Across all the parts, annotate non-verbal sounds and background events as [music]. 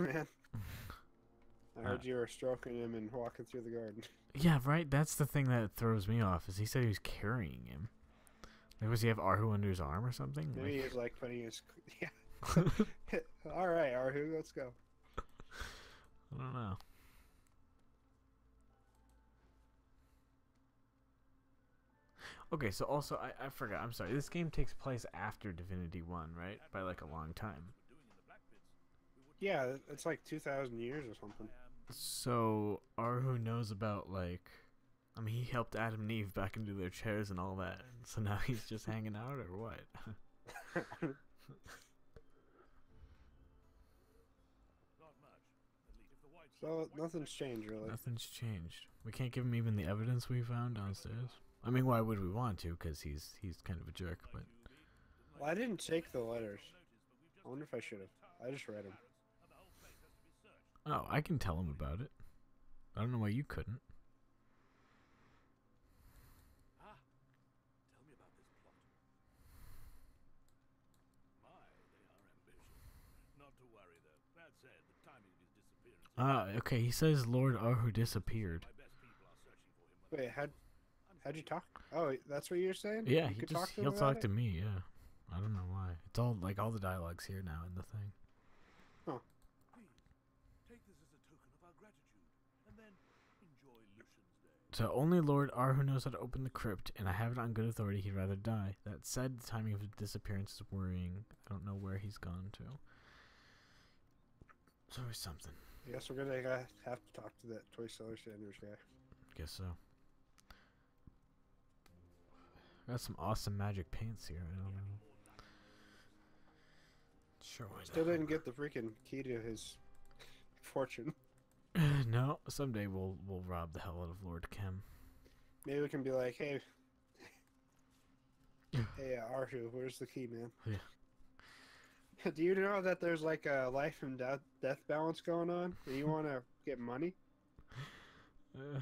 man. [sighs] I heard uh. you were stroking him and walking through the garden. [laughs] Yeah, right. That's the thing that throws me off. Is he said he was carrying him. Like, was he have Arhu under his arm or something? Maybe Like- he's like putting his [laughs] yeah. [laughs] All right, Arhu, let's go. I don't know. Okay, so also I, I forgot. I'm sorry. This game takes place after Divinity One, right? By like a long time. Yeah, it's like two thousand years or something. So Arhu knows about like, I mean, he helped Adam and Eve back into their chairs and all that. So now he's just hanging out, or what? [laughs] So nothing's changed really. Nothing's changed. We can't give him even the evidence we found downstairs. I mean, why would we want to? Because he's he's kind of a jerk. But Well, I didn't take the letters. I wonder if I should have. I just read them. Oh, I can tell him about it. I don't know why you couldn't. Ah, tell me about this plot. My, they are ambitious. Not to worry though. That said, the timing of his disappearance. Ah, okay. He says Lord Arhu disappeared. My best people are searching for him. when Wait, how'd how'd you talk? Oh, that's what you're saying? Yeah, you he could just, talk to he'll talk it? to me. Yeah, I don't know why. It's all like all the dialogues here now in the thing. Please, take this as a token of our gratitude, and then enjoy Lucian's day. So only Lord Arhu knows how to open the crypt, and I have it on good authority he'd rather die. That said, the timing of his disappearance is worrying. I don't know where he's gone to. It's always something. I guess we're gonna uh, have to talk to that toy seller Sanders guy. Guess so. Got some awesome magic paints here. I don't know. Sure, Still didn't get the freaking key to his fortune. [sighs] no, someday we'll we'll rob the hell out of Lord Kemm. Maybe we can be like, hey, hey, uh, Arhu, where's the key, man? Yeah. [laughs] Do you know that there's like a life and death death balance going on? Do you [laughs] want to get money? Uh,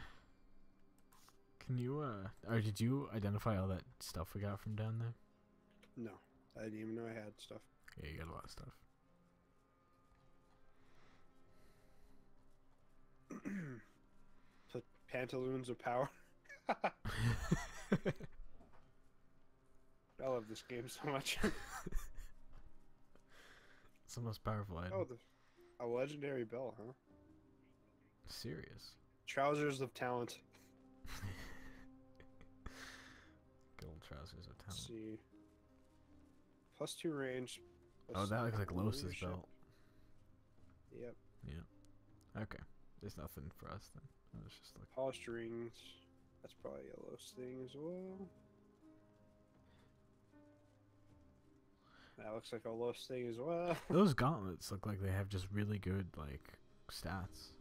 can you uh or did you identify all that stuff we got from down there? No, I didn't even know I had stuff. Yeah, you got a lot of stuff. [clears throat] pantaloons of power. [laughs] I love this game so much. [laughs] It's the most powerful item. oh, the, a legendary bell, huh? Serious. Trousers of talent. [laughs] Good old trousers of Let's talent. see. Plus two range. Oh, that looks like Lohse's belt. Yep. Yeah. Okay. There's nothing for us then. I was just like, Polished rings. That's probably a Lohse thing as well. That looks like a Lohse thing as well. [laughs] those gauntlets look like they have just really good like stats.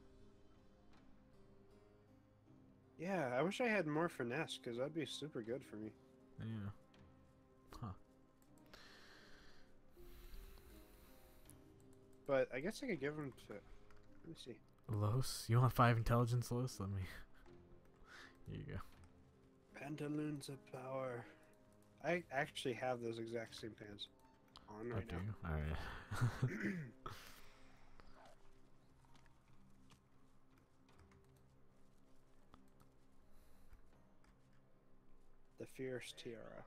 Yeah, I wish I had more finesse because that'd be super good for me. Yeah. Huh. But I guess I could give them to. Let me see. Lohse, you want five intelligence, Lohse? Let me. [laughs] Here you go. Pantaloons of power. I actually have those exact same pants on Oh, right do now. All right. The fierce tiara.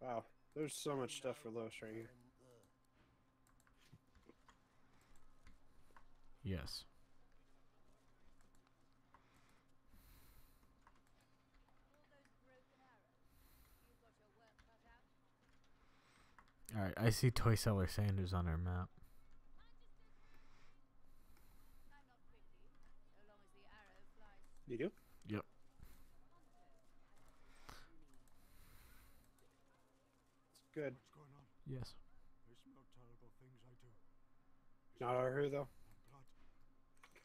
Wow, there's so much stuff for Lohse right here. Yes. All right. I see Toy Seller Sanders on our map. You do? Yep. It's good. What's going on? Yes. I smell terrible things I do. Not Arhu though.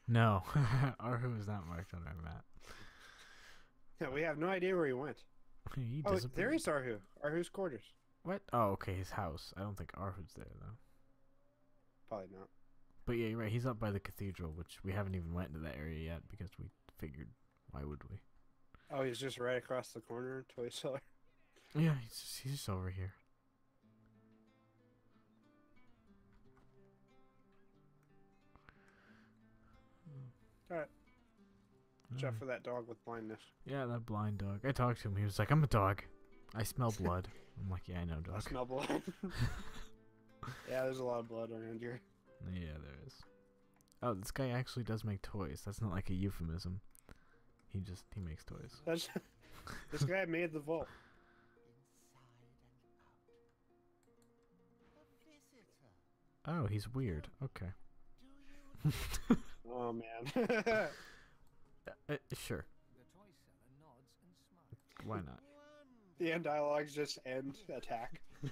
Blood. No. [laughs] Arhu is not marked on our map. Yeah, we have no idea where he went. [laughs] he Oh, disappeared. there is Arhu. Arhu's quarters. What? Oh, okay. His house. I don't think Arhu's there though. Probably not. But yeah, you're right. He's up by the cathedral, which we haven't even went into that area yet because we figured why would we? Oh, he's just right across the corner, toy seller. Yeah, he's just, he's just over here. Alright. Watch out Mm. for that dog with blindness. Yeah, that blind dog. I talked to him. He was like, "I'm a dog. I smell [laughs] blood." I'm like, "Yeah, I know, I smell blood. [laughs] yeah, there's a lot of blood around here. Yeah, there is. Oh, this guy actually does make toys. That's not like a euphemism. He just he makes toys. [laughs] This guy made the vault. Oh, he's weird. Okay. Oh man. [laughs] Uh, sure. The toy seller nods and smiles. Why not? the end dialogues just end attack. Do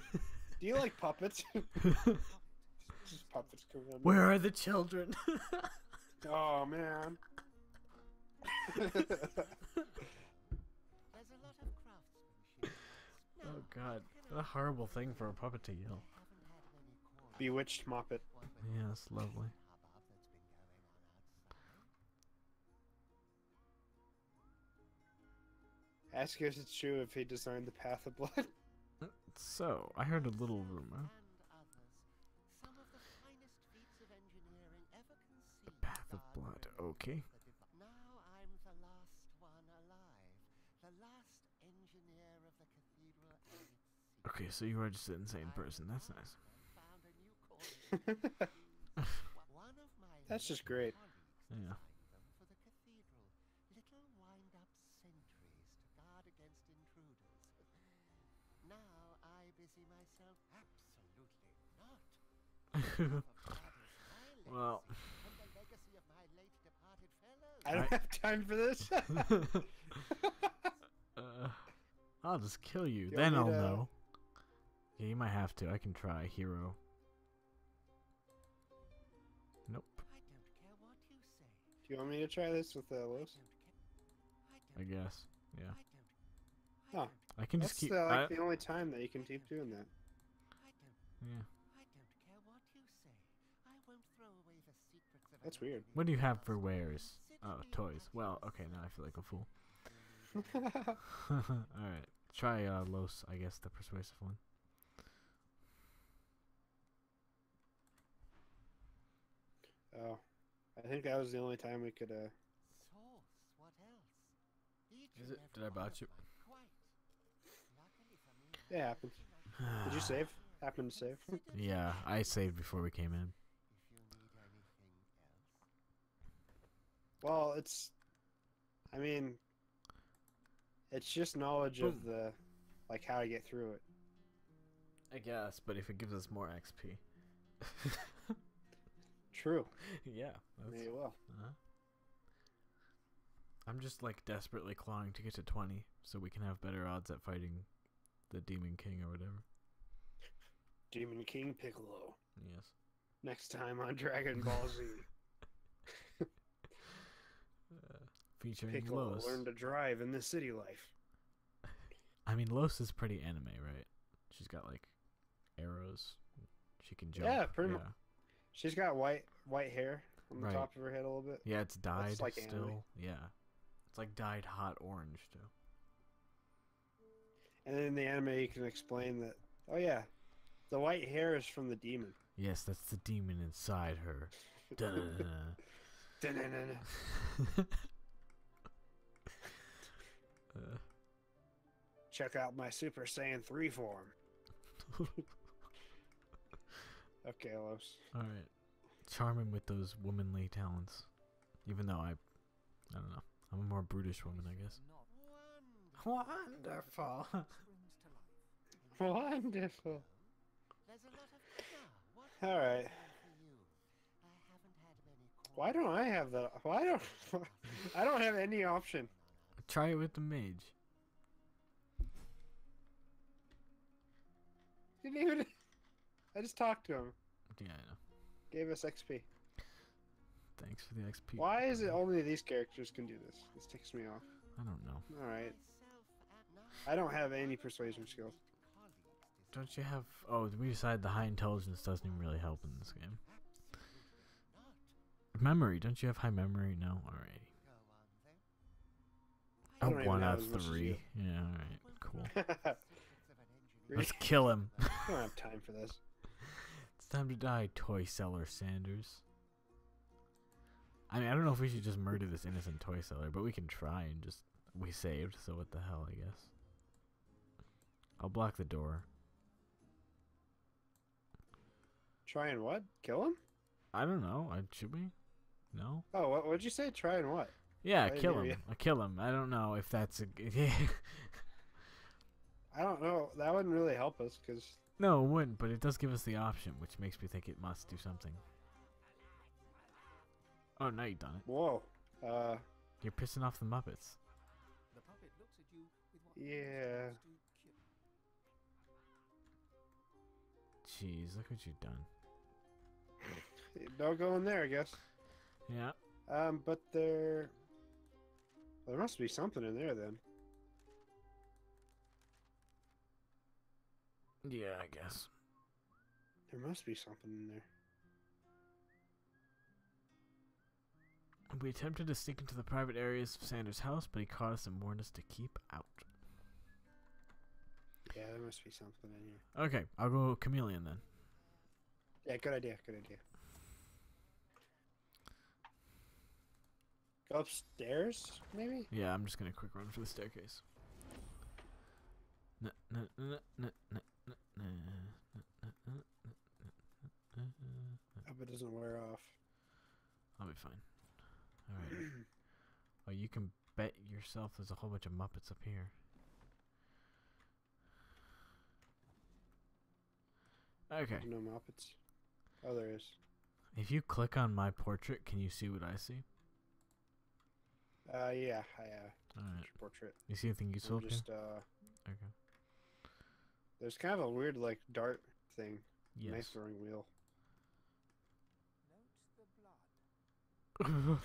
you like puppets? [laughs] just puppets coming in. Where are the children? [laughs] Oh man. oh God, what a horrible thing for a puppet to yell. Bewitched Moppet. Yes, lovely. Ask if it's true if he designed the Path of Blood. [laughs] So, I heard a little rumor. The Path of Blood. Okay. Now I'm the last one alive, the last engineer of the cathedral and its secret. Okay, so you are just an insane person. That's nice. Found a new calling. One of my That's just great. Yeah. Of my late departed fellows. I don't have time for this. [laughs] [laughs] uh, I'll just kill you. You then I'll me to- know. Yeah, you might have to. I can try. Hero. Nope. I don't care what you say. Do you want me to try this with uh, I Lohse? I guess. Yeah. I don't. I Huh. don't. I can That's just keep. the, like I- the only time that you can keep doing that. I don't. yeah. I don't care what you say. I won't throw away the secrets of That's weird. What do you have for wares? Oh, toys. Well, okay, now I feel like a fool. oh, [laughs] [laughs] Alright. Try uh, Lohse, I guess, the persuasive one. Oh, I think that was the only time we could. uh Source, what else? Each Is it? Did I every botch it? of my- Quite. Luckily for me, It happens. Did you save? Happened to save? [laughs] yeah, I saved before we came in. If you need anything else. Well, it's. I mean, it's just knowledge of the, like how to get through it. I guess, but if it gives us more XP. [laughs] True. [laughs] yeah. Maybe it will. uh I'm just like desperately clawing to get to 20 so we can have better odds at fighting the Demon King or whatever. Demon King Piccolo. Yes. Next time on Dragon Ball Z. Uh, [laughs] featuring Piccolo Lohse. learned to drive in the city life. I mean, Lohse is pretty anime, right? She's got like arrows. She can jump. Yeah, pretty yeah. She's got white white hair on the Right. top of her head a little bit. Yeah, it's dyed like anime. still. Yeah. It's like dyed hot orange too. And in the anime, you can explain that. Oh yeah, the white hair is from the demon. Yes, that's the demon inside her. Dun-dun-dun. Dun-dun-dun-dun. Uh, Check out my Super Saiyan 3 form. [laughs] Okay, Lohse. all right. Charming with those womanly talents. Even though I, I don't know. I'm a more brutish woman, I guess. Wonderful. Wonderful. Springs to life. Wonderful. There's a lot of. What [laughs] All can I right. do for you? I haven't had many Why don't I have that? Why don't [laughs] I don't have any option? Try it with the mage. [laughs] Didn't even. I just talked to him. Yeah, I know. Gave us XP. Thanks for the XP. Why is it only these characters can do this? This ticks me off. I don't know. All right. I don't have any persuasion skills. Don't you have? Oh, we decided the high intelligence doesn't even really help in this game. Memory? Don't you have high memory? No. Alrighty. Go I on then. don't Oh, one out of much as you. three. Yeah. All right. Cool. Secrets of an engineer. Let's kill him. [laughs] I don't have time for this. it's time to die, toy seller Sanders. I mean, I don't know if we should just murder this innocent toy seller, but we can try and just we saved. So what the hell, I guess. I'll block the door. Try and what? Kill him? I don't know. I, should we? No. Oh, what would you say? Try and what? Yeah, I kill him. I kill him. I don't know if that's a. Yeah. [laughs] I don't know. That wouldn't really help us because no, it wouldn't. But it does give us the option, which makes me think it must do something. Oh, now you've done it. whoa. Uh, You're pissing off the Muppets. The puppet looks at you with what yeah. Jeez, look what you've done. Don't go in there, I guess. Yeah. Um, but there, there must be something in there then. Yeah, I guess. There must be something in there. We attempted to sneak into the private areas of Sanders' house, but he caught us and warned us to keep out. Yeah, there must be something in here. Okay, I'll go chameleon then. Yeah, good idea. Good idea. Go upstairs, maybe. Yeah, I'm just gonna quick run for the staircase. Hope it doesn't wear off. I'll be fine. Alright. Oh, you can bet yourself there's a whole bunch of Muppets up here. Okay. There's no Muppets. Oh, there is. If you click on my portrait, can you see what I see? Uh, yeah, I uh, your portrait. You see anything useful I'm just uh, here? there's kind of a weird like dart thing, Okay. knife throwing wheel. Note the blood.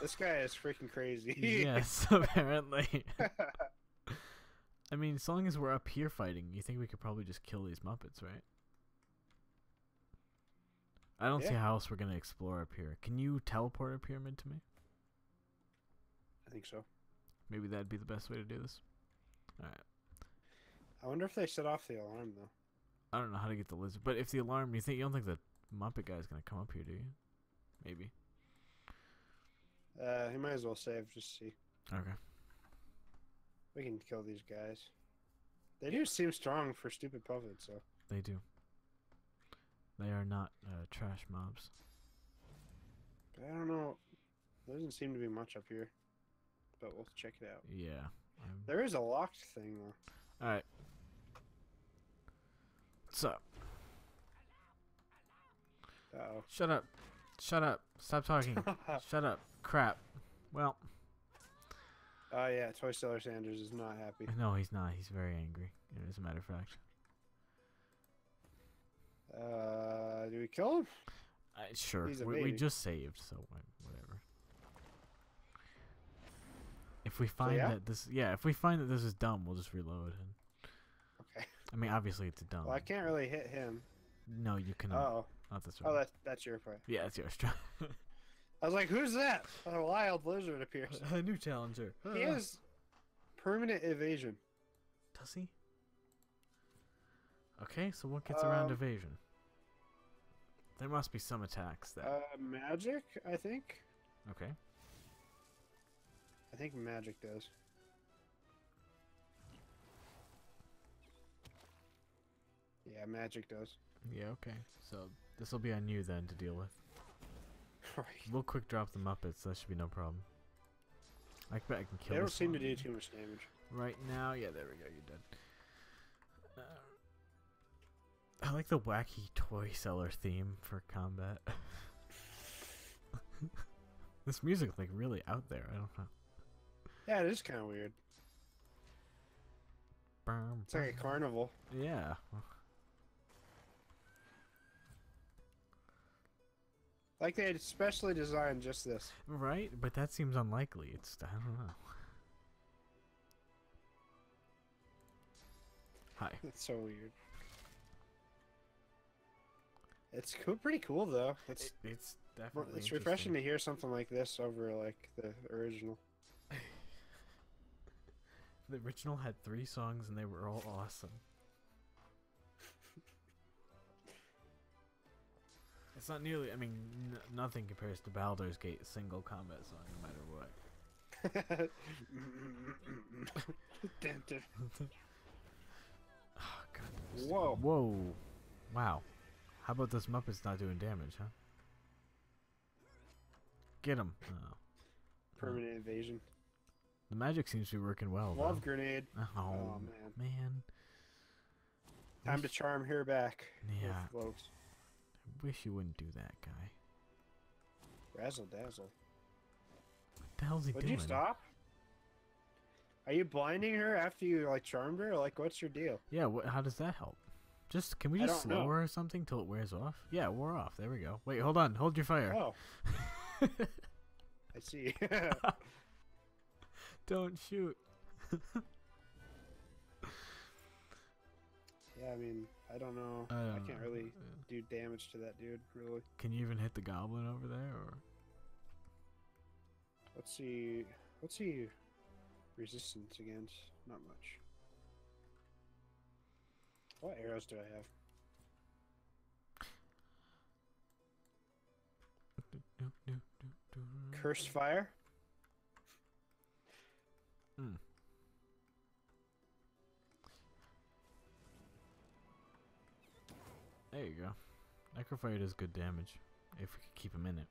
This guy is freaking crazy. yes, [laughs] apparently. [laughs] I mean, as long as we're up here fighting, you think we could probably just kill these Muppets, right? I don't see how else we're gonna explore up here. Can you teleport a pyramid to me? I think so. Maybe that'd be the best way to do this. Alright. I wonder if they set off the alarm though. I don't know how to get the lizard, but if the alarm, you think you don't think the Muppet guy's gonna come up here, do you? Maybe. Uh, he might as well save just see. Okay. We can kill these guys. They do seem strong for stupid puppets, so They do. They are not uh, trash mobs. I don't know. There doesn't seem to be much up here, but we'll check it out. Yeah. I'm- There is a locked thing though. Alright. So, Uh oh shut up. Shut up. Stop talking. [laughs] shut up. Crap. Well, Oh yeah, Toy Seller Sanders is not happy. no, he's not. He's very angry, as a matter of fact. Uh, kill him? Uh, sure. We, we just saved, so whatever. If we find yeah? that this, yeah, if we find that this is dumb, we'll just reload. And Okay. I mean, obviously it's dumb. Well, I can't really hit him. No, you cannot. Oh, Not this oh, one. that's that's your point. yeah, it's yours. [laughs] I was like, "Who's that?" A wild lizard appears. [laughs] A new challenger. He has permanent evasion. Does he? Okay, so what gets around Um, evasion? There must be some attacks that. Uh, magic, I think. okay. I think magic does. Yeah, magic does. Yeah, okay. So this will be on you then to deal with. [laughs] right. We'll quick drop the Muppets. That should be no problem. I bet I can kill. They don't seem to do too much damage. Right now, yeah, there we go. You're dead. I like the wacky toy seller theme for combat. [laughs] this music like really out there. I don't know. Yeah, it is kind of weird. It's like a carnival. Yeah. Like they had specially designed just this. Right, but that seems unlikely. It's I don't know. Hi. [laughs] It's so weird. It's cool, pretty cool though. It's It, it's definitely. it's refreshing to hear something like this over like the original. [laughs] The original had three songs and they were all awesome. [laughs] It's not nearly. I mean, n- nothing compares to Baldur's Gate single combat song, no matter what. [laughs] Dun. Oh, God. Whoa. Whoa. Wow. How about this Muppet's not doing damage, huh? Get him. Oh. Permanent invasion. The magic seems to be working well. Love though. grenade. Oh, Oh, man. man. Time to charm her back. Yeah. floats. Wish you wouldn't do that, guy. Razzle dazzle. What the hell's he Would doing? you stop? Are you blinding her after you like charmed her? Like, what's your deal? Yeah, how does that help? Just can we just slow her or something till it wears off? Yeah, we're off. There we go. Wait, hold on. Hold your fire. Oh, [laughs] I see. [laughs] Don't shoot. yeah, I mean, I don't know. I I, don't can't know. really Uh, do damage to that dude. Really. Can you even hit the goblin over there? Or Let's see. Let's see. Resistance against. Not much. What arrows do I have? Cursed fire. Mm. There you go. Necrofire does good damage if we could keep him in it.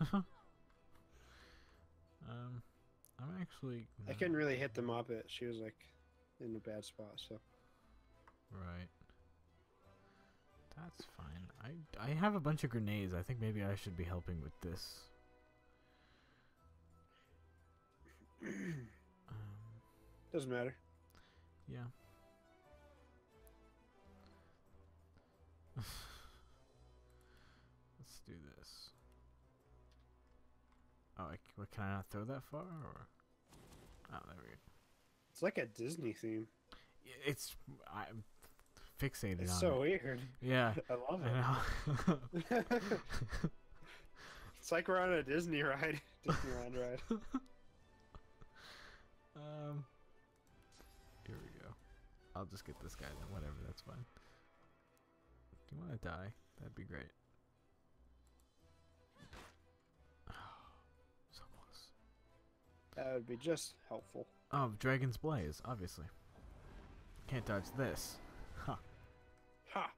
[laughs] um, I'm actually. I couldn't really hit the Muppet. She was like in a bad spot. So Right. That's fine. I I have a bunch of grenades. I think maybe I should be helping with this. Um, [clears throat] doesn't matter. yeah. [laughs] Let's do this. Oh, I what, can I not throw that far? Or oh, there we go. It's like a Disney theme. It's I'm fixated It's on so it. weird. Yeah, [laughs] I love I it. [laughs] it's like we're on a Disney ride. [laughs] Disneyland ride. Um. Here we go. I'll just get this guy then. Whatever, that's fine. Do you want to die? That'd be great. That would be just helpful. Oh, Dragon's Blaze, obviously. Can't dodge this. Huh. Ha!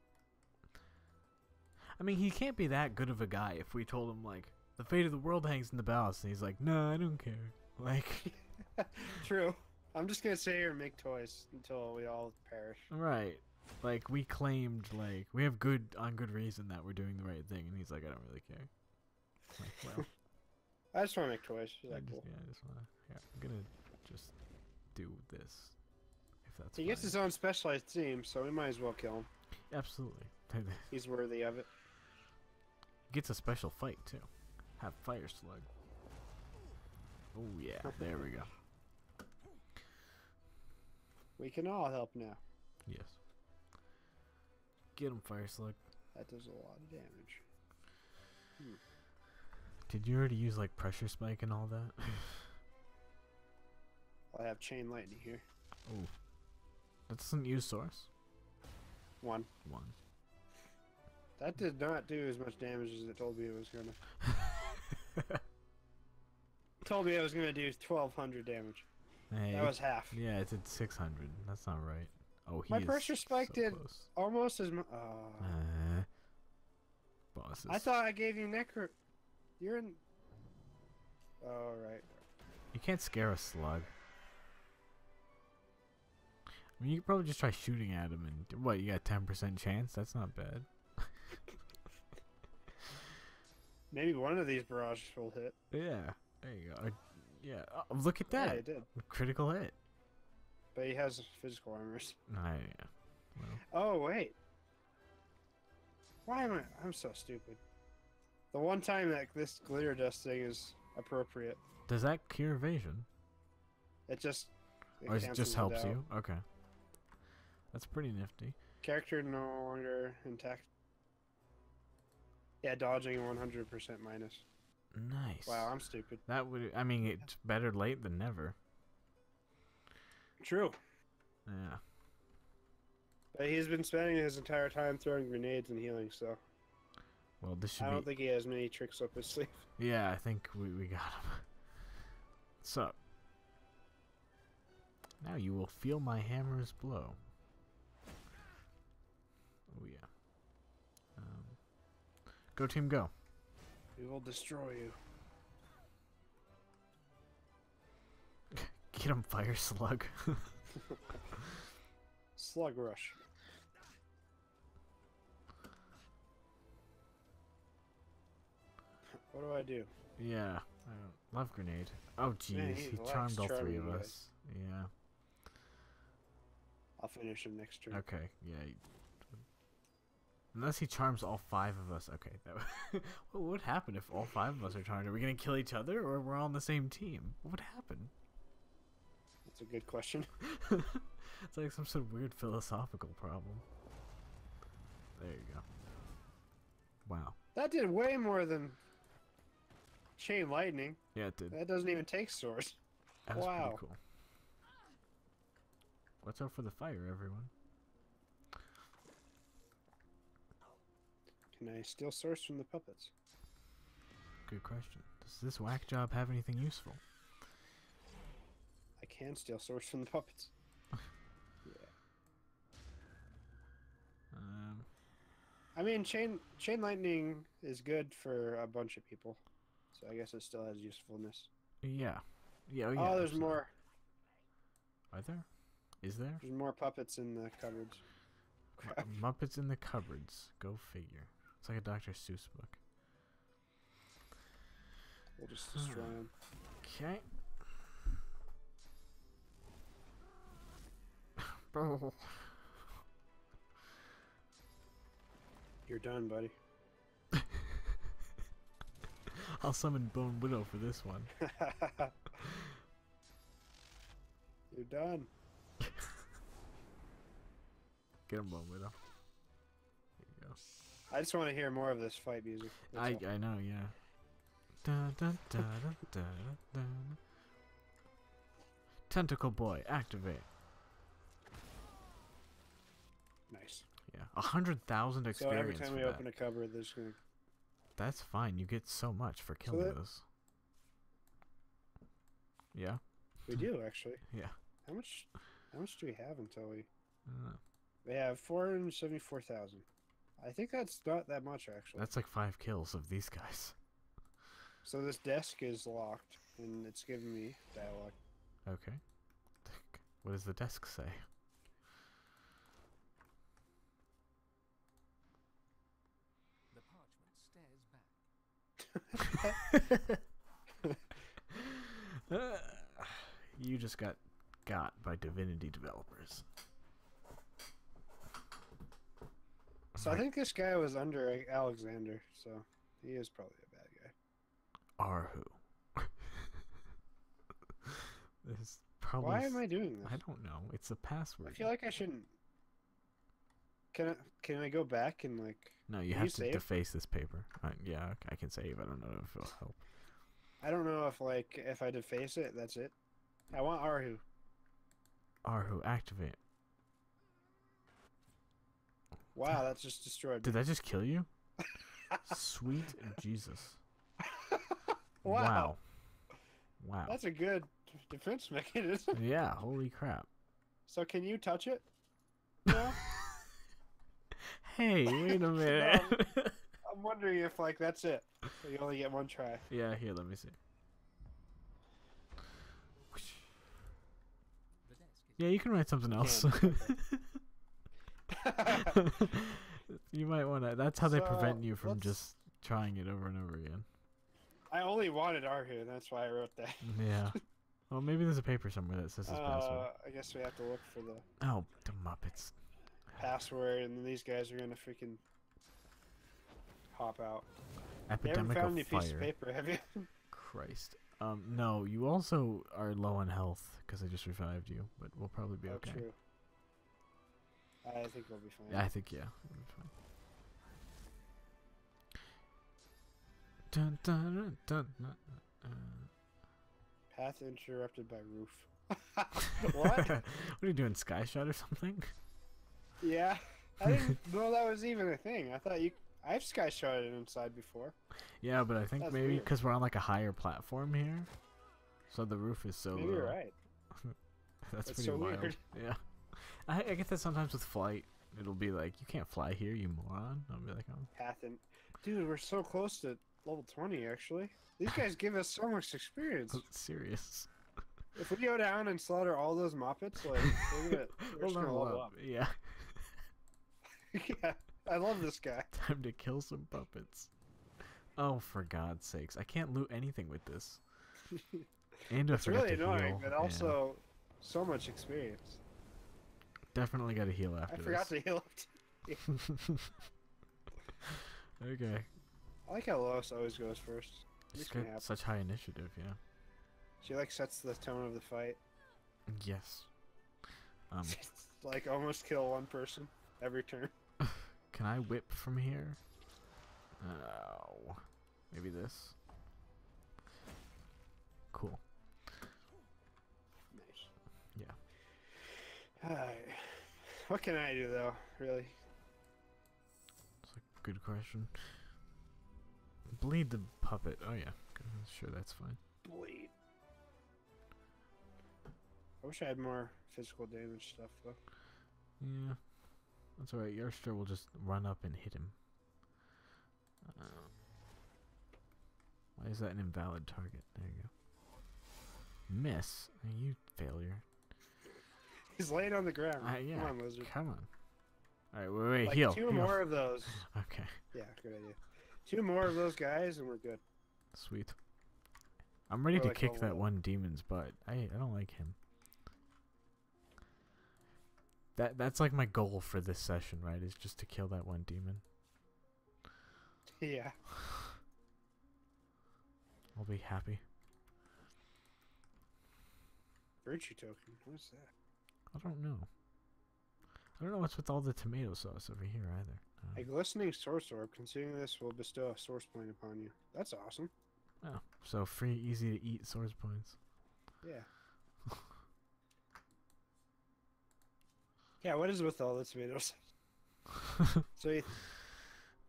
I mean, he can't be that good of a guy if we told him, like, the fate of the world hangs in the balance, and he's like, no, I don't care. Like, [laughs] True. I'm just gonna sit here and make toys until we all perish. right. Like, we claimed, like, we have good, on good reason that we're doing the right thing, and he's like, I don't really care. Like, well, I just want to make toys. Is I that just, cool? yeah, I just wanna, yeah, I'm gonna just do this. If that's He gets his own specialized team, so we might as well kill him. Absolutely. [laughs] He's worthy of it. Gets a special fight, too. Have Fire Slug. Oh, yeah, [laughs] there we go. We can all help now. Yes. Get him, Fire Slug. That does a lot of damage. Hmm. Did you already use, like, Pressure Spike and all that? [sighs] I have chain lightning here. oh. That doesn't use Source? One. One. That did not do as much damage as it told me it was gonna. [laughs] It told me it was gonna do 1200 damage. hey, That was half. yeah, it did 600. That's not right. Oh, he My Pressure Spike so did- close. Almost as much. Uh, Uh, bosses. I thought I gave you necro. You're in. Oh right. You can't scare a slug. I mean, you could probably just try shooting at him, and what? You got ten percent chance. That's not bad. [laughs] Maybe one of these barrages will hit. Yeah, there you go. Or- yeah, oh, look at that. Yeah, it did. critical hit. But he has physical armors. I, yeah. Well, Oh wait. Why am I? I'm so stupid. The one time that this glitter dust thing is appropriate, does that cure evasion, it just. or is it just helps out. you? Okay, that's pretty nifty. Character no longer intact. Yeah, dodging 100% minus. Nice. Wow, I'm stupid. That would. I mean, it's better late than never. True. Yeah. But he's been spending his entire time throwing grenades and healing, so Well, this should I don't think he has many tricks up his sleeve. [laughs] Yeah, I think we, we got him. So. Now you will feel my hammer's blow. Oh, yeah. Um, go, team, go. We will destroy you. [laughs] Get him, Fire Slug. [laughs] Slug rush. What do I do? yeah. I don't- love grenade. Oh, jeez. he He charmed all three of guys. us. Yeah. I'll finish him next turn. Okay, yeah. Unless he charms all five of us. Okay, that [laughs] what would happen if all five of us are charmed? Are we gonna kill each other, or we're all on the same team? What would happen? That's a good question. [laughs] it's like some sort of weird philosophical problem. There you go. Wow. That did way more than chain lightning. Yeah, it did. That doesn't even take swords. That was wow. pretty cool. What's up for the fire, everyone? Can I steal swords from the puppets? Good question. Does this whack job have anything useful? I can steal swords from the puppets. [laughs] yeah. Um, I mean, chain chain lightning is good for a bunch of people, so I guess it still has usefulness. yeah. Yeah, oh, Oh, yeah. there's absolutely. more. Are there? Is there? There's more puppets in the cupboards. Crap. Muppets in the cupboards. Go figure. It's like a Dr. Seuss book. We'll just destroy them. Okay. [laughs] Bro. You're done, buddy. I'll summon Bone Widow for this one. [laughs] You're done. [laughs] Get him, Bone Widow. There you go. I just want to hear more of this fight music. that's I all. I know, yeah. Dun, dun, dun, dun, dun, dun. Tentacle boy, activate. Nice. Yeah, a hundred thousand So experience. every time for we that. open a cupboard, there's gonna. That's fine. You get so much for killing that- those. Yeah. We do [laughs] actually. Yeah. How much? How much do we have until we? I don't know. We have four hundred seventy-four thousand. I think that's not that much actually. That's like five kills of these guys. So this desk is locked, and it's giving me dialogue. Okay. What does the desk say? The [laughs] you just got got by Divinity developers. So I think this guy was under Alexandar, so he is probably a bad guy. Arhu. [laughs] this probably. Why am I doing this? I don't know. It's a password. I feel like I shouldn't. Can I can I go back and like? no, you have you to save? deface this paper. Uh, yeah, I can save. I don't know if it'll help. I don't know if like if I deface it, that's it. I want Arhu. Arhu, activate. Wow, that's just destroyed. Did that just kill you? Sweet Jesus. [laughs] wow. Wow. Wow. That's a good defense mechanism. Yeah, holy crap. So can you touch it? No? [laughs] Hey, wait a [laughs] minute. [laughs] I'm wondering if like that's it. You only get one try. yeah, here, let me see. The desk is Yeah, you can write something else. [laughs] you might want to. That's how they prevent you from just trying it over and over again. I only wanted Arhu, that's why I wrote that. Yeah. Well, maybe there's a paper somewhere that says his password. Uh, I guess we have to look for the Oh, the Muppets. Password, and then these guys are gonna freaking hop out. You haven't Epidemic found any piece of paper, [laughs] have you? Christ. Um, no, you also are low on health because I just revived you, but we'll probably be oh, okay. true. I think we'll be fine. Yeah, I think yeah. we'll be fine. Dun, dun, dun, dun, dun, uh, Path interrupted by roof. what? [laughs] [laughs] what? what are you doing, Sky Shot or something? Yeah, I didn't [laughs] know that was even a thing. I thought you. I've sky shotted inside before. Yeah, but I think That's maybe because we're on like a higher platform here, so the roof is so Maybe low. you're right. [laughs] That's, That's pretty so wild. weird. Yeah, I, I get that sometimes with flight. It'll be like, you can't fly here, you moron. I'll be like, oh. Path and dude, we're so close to level twenty. Actually, these guys [laughs] give us so much experience. serious. If we go down and slaughter all those moppets, like we're gonna, we're We'll just gonna level level up. up. Yeah, [laughs] yeah, I love this guy. [laughs] time to kill some puppets. Oh, for God's sakes! I can't loot anything with this. [laughs] And It's really annoying, heal. but yeah. also so much experience. definitely got to heal after I forgot this. to heal. up okay. I like how Lois always goes first. Me got such high initiative, yeah. She like sets the tone of the fight. Yes. Um, like almost kill one person every turn. Can I whip from here? Oh, maybe this. Cool. Nice. Yeah. Alright. What can I do though? Really? It's a good question. Bleed the puppet. Oh yeah, sure that's fine. Bleed. I wish I had more physical damage stuff though. Yeah, that's alright. Yerster will just run up and hit him. Uh, why is that an invalid target? There you go. Miss? You failure. He's laying on the ground. Uh, yeah. Come on, lizard. Come on. Alright, wait, wait, Like heal. two heal. more of those. [laughs] Okay, Yeah, good idea. Two more of those guys and we're good. sweet. I'm ready to like kick that one demon's butt. I I don't like him. That that's like my goal for this session, right? Is just to kill that one demon. Yeah. [sighs] I'll be happy. Virtue token. What's that? I don't know. I don't know what's with all the tomato sauce over here either. Uh, A glistening source orb. Consuming this will bestow a source point upon you. That's awesome. oh, so free, easy to eat source points. Yeah. Yeah, what is with all the tomatoes? [laughs] So he,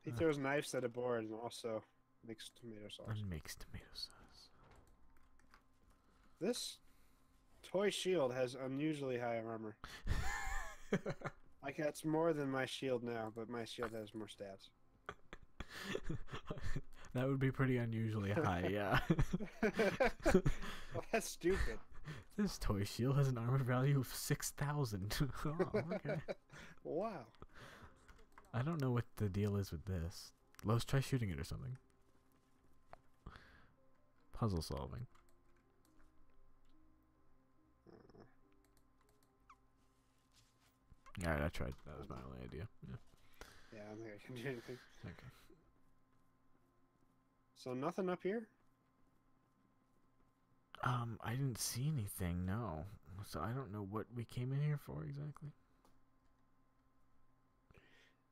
he throws knives at a board and also makes tomato sauce. and makes tomato sauce. This toy shield has unusually high armor. [laughs] Like that's more than my shield now, but my shield has more stats. [laughs] that would be pretty unusually high, yeah. well, that's stupid. [laughs] this toy shield has an armor value of 6,000. [laughs] oh, okay. [laughs] Wow. I don't know what the deal is with this. Let's try shooting it or something. Puzzle solving. Alright, I tried. That was my only idea. Yeah. Yeah, I don't think I can do anything. Okay. So nothing up here? Um, I didn't see anything, no. So I don't know what we came in here for exactly.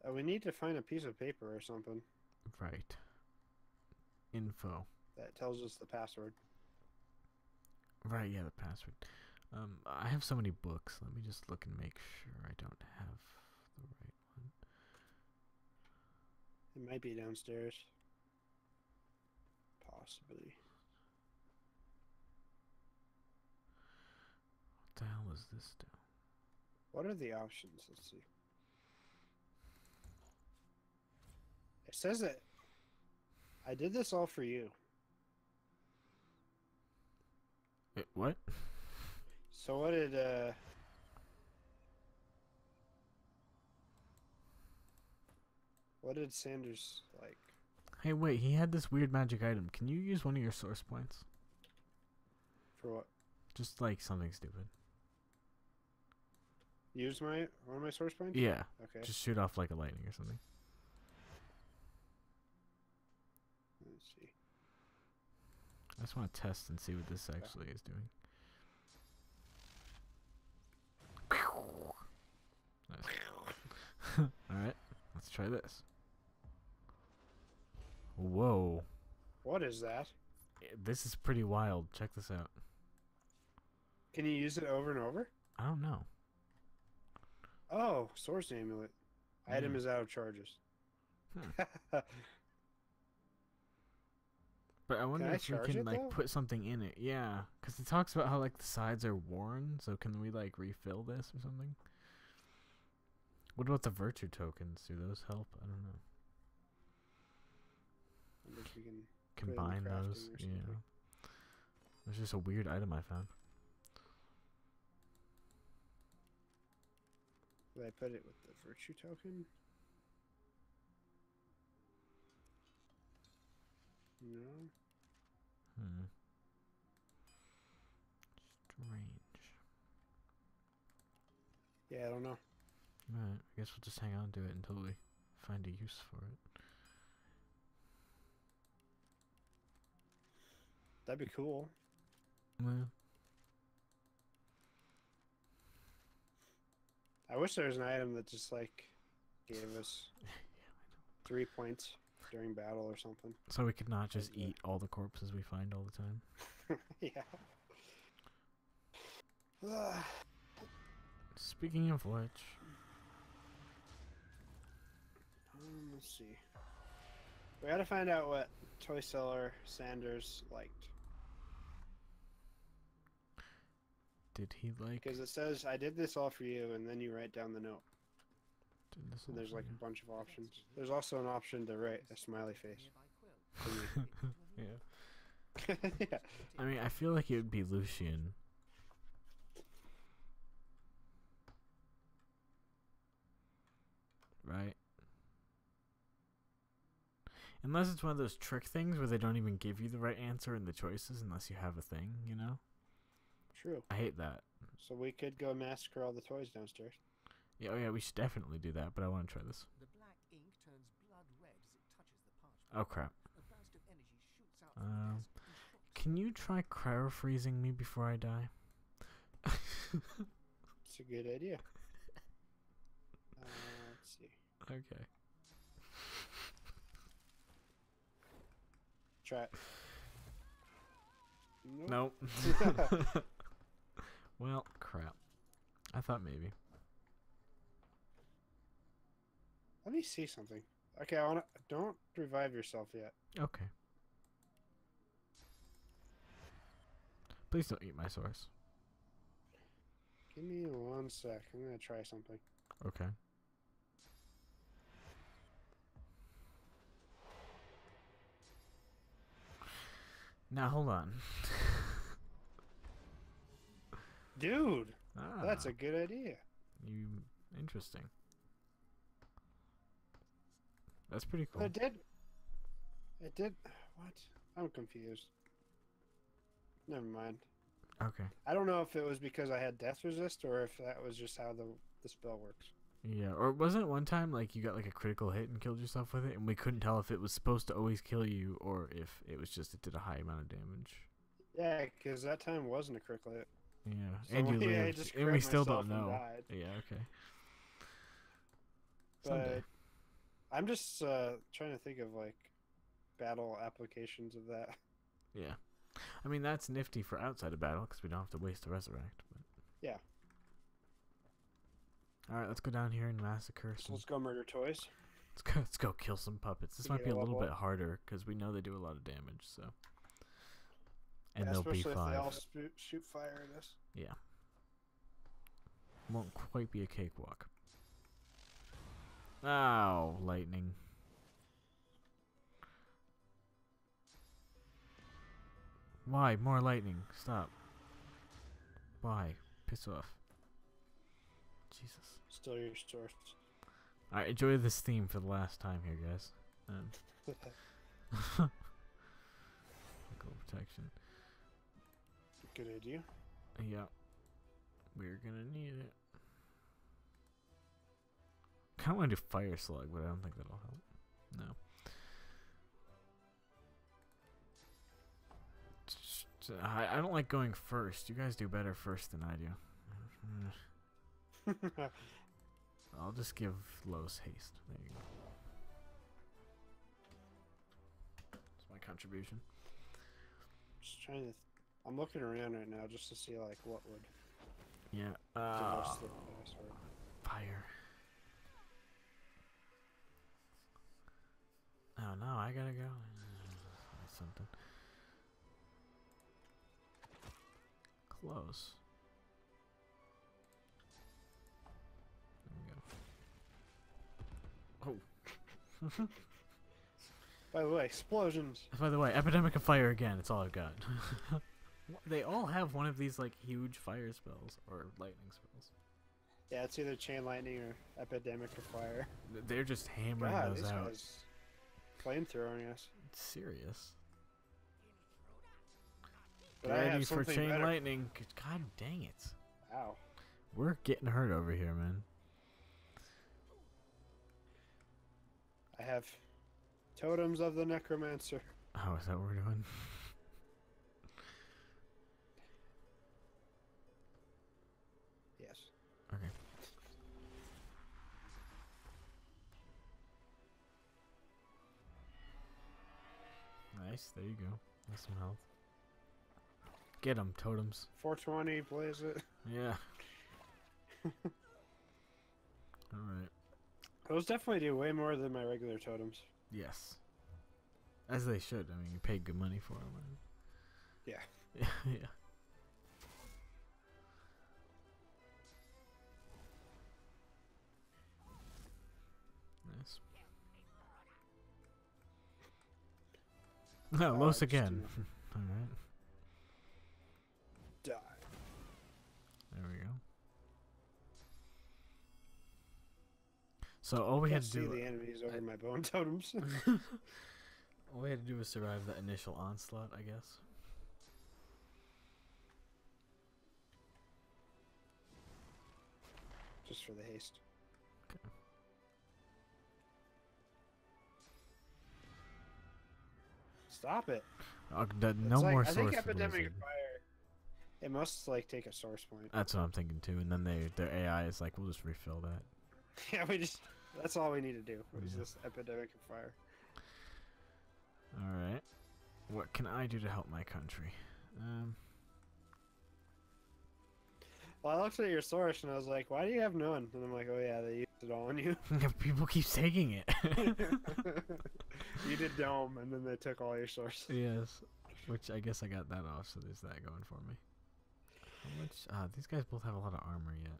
Uh, we need to find a piece of paper or something Right. Info. that tells us the password. Right, yeah, the password. Um, I have so many books. Let me just look and make sure I don't have the right one. It might be downstairs. Possibly. The hell is this do? What are the options? Let's see. It says that I did this all for you. Wait, what? So what did uh What did Sanders like? Hey, wait, he had this weird magic item. Can you use one of your source points? For what? Just like something stupid. Use my one of my source points? Yeah, Okay. just shoot off like a lightning or something. Let's see. I just want to test and see what this actually is doing. Nice. [laughs] Alright, let's try this. Whoa. What is that? This is pretty wild. Check this out. Can you use it over and over? I don't know. Oh, source amulet. Item Hmm. is out of charges. [laughs] But I wonder I if we charge can it, like though? put something in it. Yeah, because it talks about how like the sides are worn. So can we like refill this or something? What about the virtue tokens? Do those help? I don't know. We can- Combine those. Yeah. It's just a weird item I found. Would I put it with the virtue token? No. Hmm. Strange. Yeah, I don't know. Alright, I guess we'll just hang on to it until we find a use for it. That'd be cool. Well, I wish there was an item that just like gave us [laughs] three points during battle or something. so we could not just Okay. eat all the corpses we find all the time. [laughs] yeah. Ugh. [sighs] Speaking of which, Um, let's see. We gotta find out what toy seller Sanders liked. Did he like? Because it says, I did this all for you, and then you write down the note. did this And there's like a bunch of options. There's also an option to write a smiley face. [laughs] yeah. [laughs] yeah. I mean, I feel like it would be Lucian. Right? Unless it's one of those trick things where they don't even give you the right answer in the choices unless you have a thing, you know? True. I hate that. So we could go massacre all the toys downstairs. Yeah, oh yeah, we should definitely do that, but I want to try this. The black ink turns blood red as it touches the parchment. Oh crap. A burst of energy shoots out from Um, the desk and shocks Can you try cryo freezing me before I die? It's a good idea. [laughs] Uh, let's see. okay. Try it. Nope. Nope. [laughs] [laughs] well, crap. I thought maybe. Let me see something. Okay, I wanna. Don't revive yourself yet. Okay. Please don't eat my source. Give me one sec. I'm gonna try something. Okay. Now hold on. [laughs] Dude, ah, that's a good idea. you interesting. That's pretty cool. It did. It did. What? I'm confused. Never mind. Okay. I don't know if it was because I had death resist or if that was just how the the spell works. Yeah, or wasn't it one time like you got like a critical hit and killed yourself with it, and we couldn't tell if it was supposed to always kill you or if it was just it did a high amount of damage. Yeah, because that time wasn't a critical hit. Yeah, So and you [laughs] yeah, lived, and we still don't know. Yeah, okay. But Someday. I'm just uh, trying to think of like battle applications of that. [laughs] Yeah, I mean that's nifty for outside of battle because we don't have to waste the resurrect. But Yeah. All right, let's go down here and massacre some. let's go murder toys. Let's go. Let's go kill some puppets. This might be a a little bit harder because we know they do a lot of damage. So, and Yeah, they'll be especially if they all shoot, shoot fire at us. Yeah, won't quite be a cakewalk. Ow, lightning. Why? More lightning. Stop. Why? Piss off. Jesus. Still your source. Alright, enjoy this theme for the last time here, guys. [laughs] Um, [laughs] [laughs] protection. Good idea. Yeah. We're gonna need it. Kinda wanna do fire slug, but I don't think that'll help. No. Uh, I don't like going first. You guys do better first than I do. [laughs] I'll just give Lohse haste. There you go. That's my contribution. just trying to. I'm looking around right now just to see like what would Yeah. Uh, fire fire. Oh no, I gotta go. Something. Close. There we go. Oh. By the way, explosions. By the way, epidemic of fire again. It's all I've got. [laughs] they all have one of these like huge fire spells or lightning spells. Yeah, it's either chain lightning or epidemic of fire. They're just hammering God, those these out. guys flamethrowing us. It's serious. But Get I have ready for chain better. lightning. God dang it. Ow. We're getting hurt over here, man. I have totems of the necromancer. Oh, is that what we're doing? [laughs] Nice. There you go. That's some health. Get 'em, totems. 420, blaze it. Yeah. [laughs] Alright. Those definitely do way more than my regular totems. Yes. As they should. I mean, you paid good money for them. Yeah. [laughs] Yeah. yeah. [laughs] No, Lohse again. [laughs] Alright. Die. There we go. So all we had to see do the enemies over my bone totems. [laughs] all we had to do was survive the initial onslaught, I guess. Just for the haste. Stop it. Uh, no like- more I source. think epidemic fire. It must like take a source point. That's what I'm thinking too. And then they their AI is like, we'll just refill that. [laughs] yeah, we just. That's all we need to do. What is Yeah. this epidemic of fire? All right. What can I do to help my country? Um, Well, I looked at your source and I was like, "Why do you have none?" And I'm like, "Oh yeah, they used it all on you. [laughs] people keep taking it. [laughs] you did dome, and then they took all your source." yes. Which I guess I got that off, so there's that going for me. How much? Ah, these guys both have a lot of armor yet.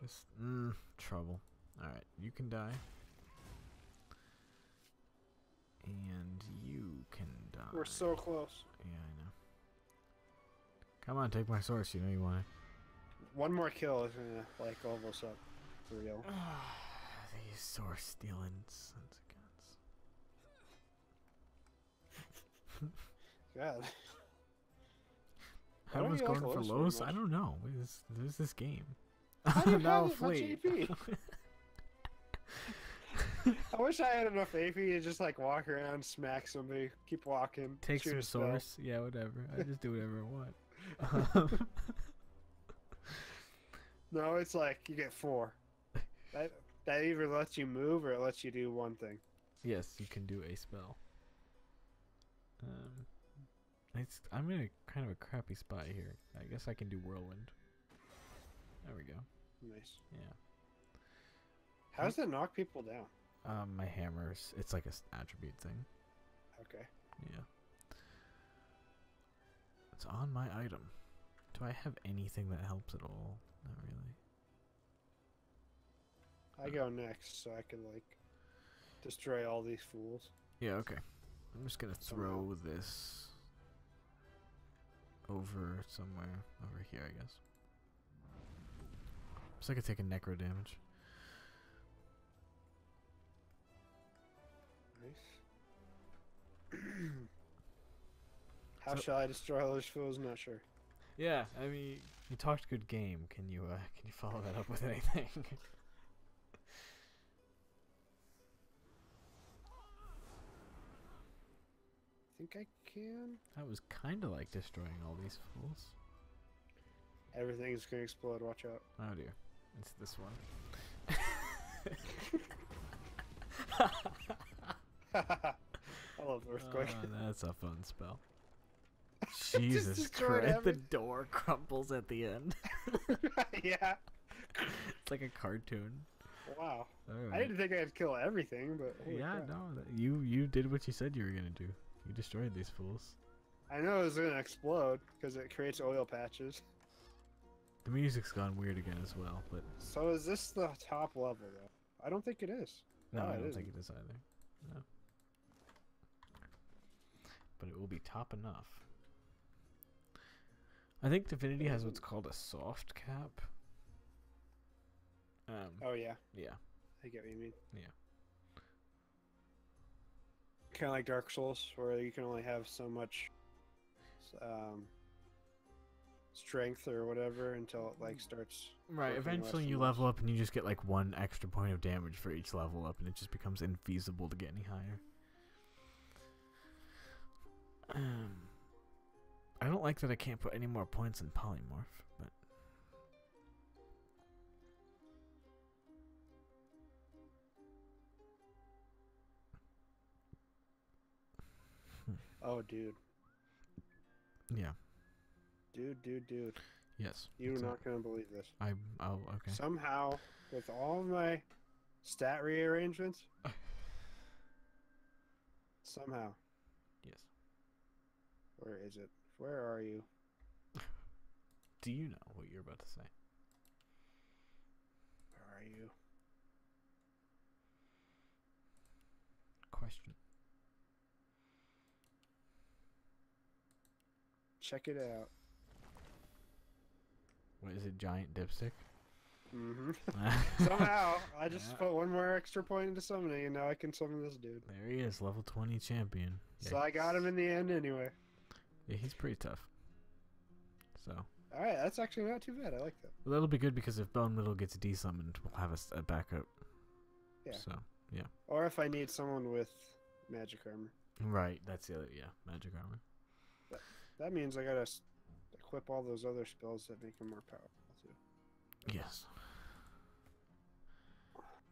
This, mm, trouble. All right, you can die. And you can die. We're so close. Yeah, I know. Come on, take my source. You know you want it. One more kill is gonna like level us up for real. [sighs] These source stealing sons of guns. God. Why was going for Lohse? I don't know. There's, there's this game. [laughs] How do you now have that flee. AP? I wish I had enough AP to just like walk around, smack somebody, keep walking, Take some a spell. source. Yeah, whatever. I just do whatever I want. [laughs] [laughs] No, it's like you get four. That that either lets you move or it lets you do one thing. yes, you can do a spell. Um, it's I'm in a kind of a crappy spot here. I guess I can do whirlwind. There we go. Nice. Yeah. How does it knock people down? Um, my hammers. It's like a attribute thing. Okay. Yeah. It's on my item. Do I have anything that helps at all? Not really. I go next so I can like destroy all these fools. Yeah, okay. I'm just gonna Somehow. throw this over somewhere over here, I guess. So I could take a necro damage. Nice. [clears throat] How So- shall I destroy all those fools? Not sure. Yeah, I mean, you talked good game. Can you uh, can you follow that up with anything? [laughs] think I can. that was kind of like destroying all these fools. Everything's gonna explode. Watch out. Oh dear, it's this one. [laughs] I love earthquake. Oh, that's a fun spell. [laughs] Jesus destroyed Christ! The door crumbles at the end. [laughs] yeah. it's like a cartoon. Wow. All I didn't think I'd kill everything, but yeah, crap. no, you you did what you said you were gonna do. You destroyed these fools. I know it was gonna explode because it creates oil patches. The music's gone weird again as well, but So is this the top level though? I don't think it is. no, No, I don't isn't. think it is either. No. But it will be top enough. I think Divinity has what's called a soft cap. Um, Oh yeah, yeah. I get what you mean. Yeah. Kind of like Dark Souls, where you can only have so much um, strength or whatever until it like starts. Right, eventually you level up and you just get like one extra point of damage for each level up and it just becomes infeasible to get any higher. Um, I don't like that I can't put any more points in polymorph, Oh, dude, yeah, dude, dude, dude! yes. You're not gonna believe this. I oh okay. Somehow, with all of my stat rearrangements, [sighs] somehow, yes. where is it? Where are you? [laughs] Do you know what you're about to say? Where are you? Question. Check it out. What is it? Giant dipstick? hmm [laughs] Somehow, I just Yeah. put one more extra point into summoning, and now I can summon this dude. There he is, level 20 champion. So I got him in the end anyway. Yeah, he's pretty tough. So, All right, that's actually not too bad. I like that. well, that'll be good because if Bone Widow gets desummoned, we'll have a backup. Yeah. So, yeah. Or if I need someone with magic armor, right, that's the other, yeah, magic armor. That means I gotta equip all those other spells that make him more powerful too. Yes.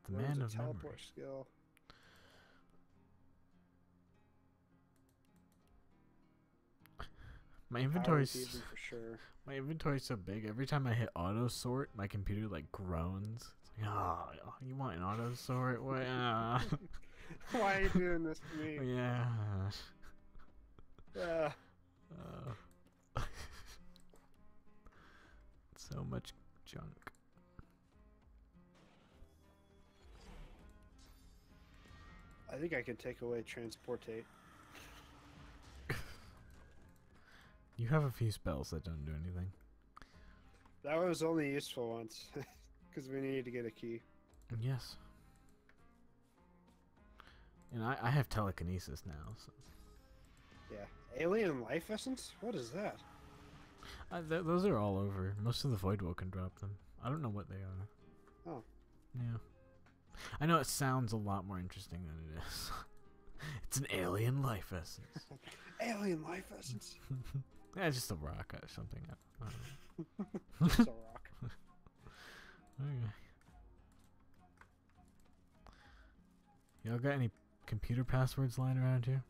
The man of teleport memory. skill. My inventory's for sure. my inventory's so big. Every time I hit auto sort, my computer like groans. It's like, oh, you want an auto sort? What? Uh, [laughs] Why are you doing this to me? [laughs] yeah. Uh, Uh, [laughs] so much junk. I think I can take away transportate. [laughs] You have a few spells that don't do anything. That one was only useful once, [laughs] because we needed to get a key. Yes. And I, I have telekinesis now, so Yeah. Alien life essence? What is that? uh, th- those are all over. Most of the void will can drop them. I don't know what they are. Oh. Yeah. I know it sounds a lot more interesting than it is. [laughs] it's an alien life essence. [laughs] Alien life essence. [laughs] yeah, just a rock or something. I, I don't know. Just a rock. Okay. Y'all got any computer passwords lying around here?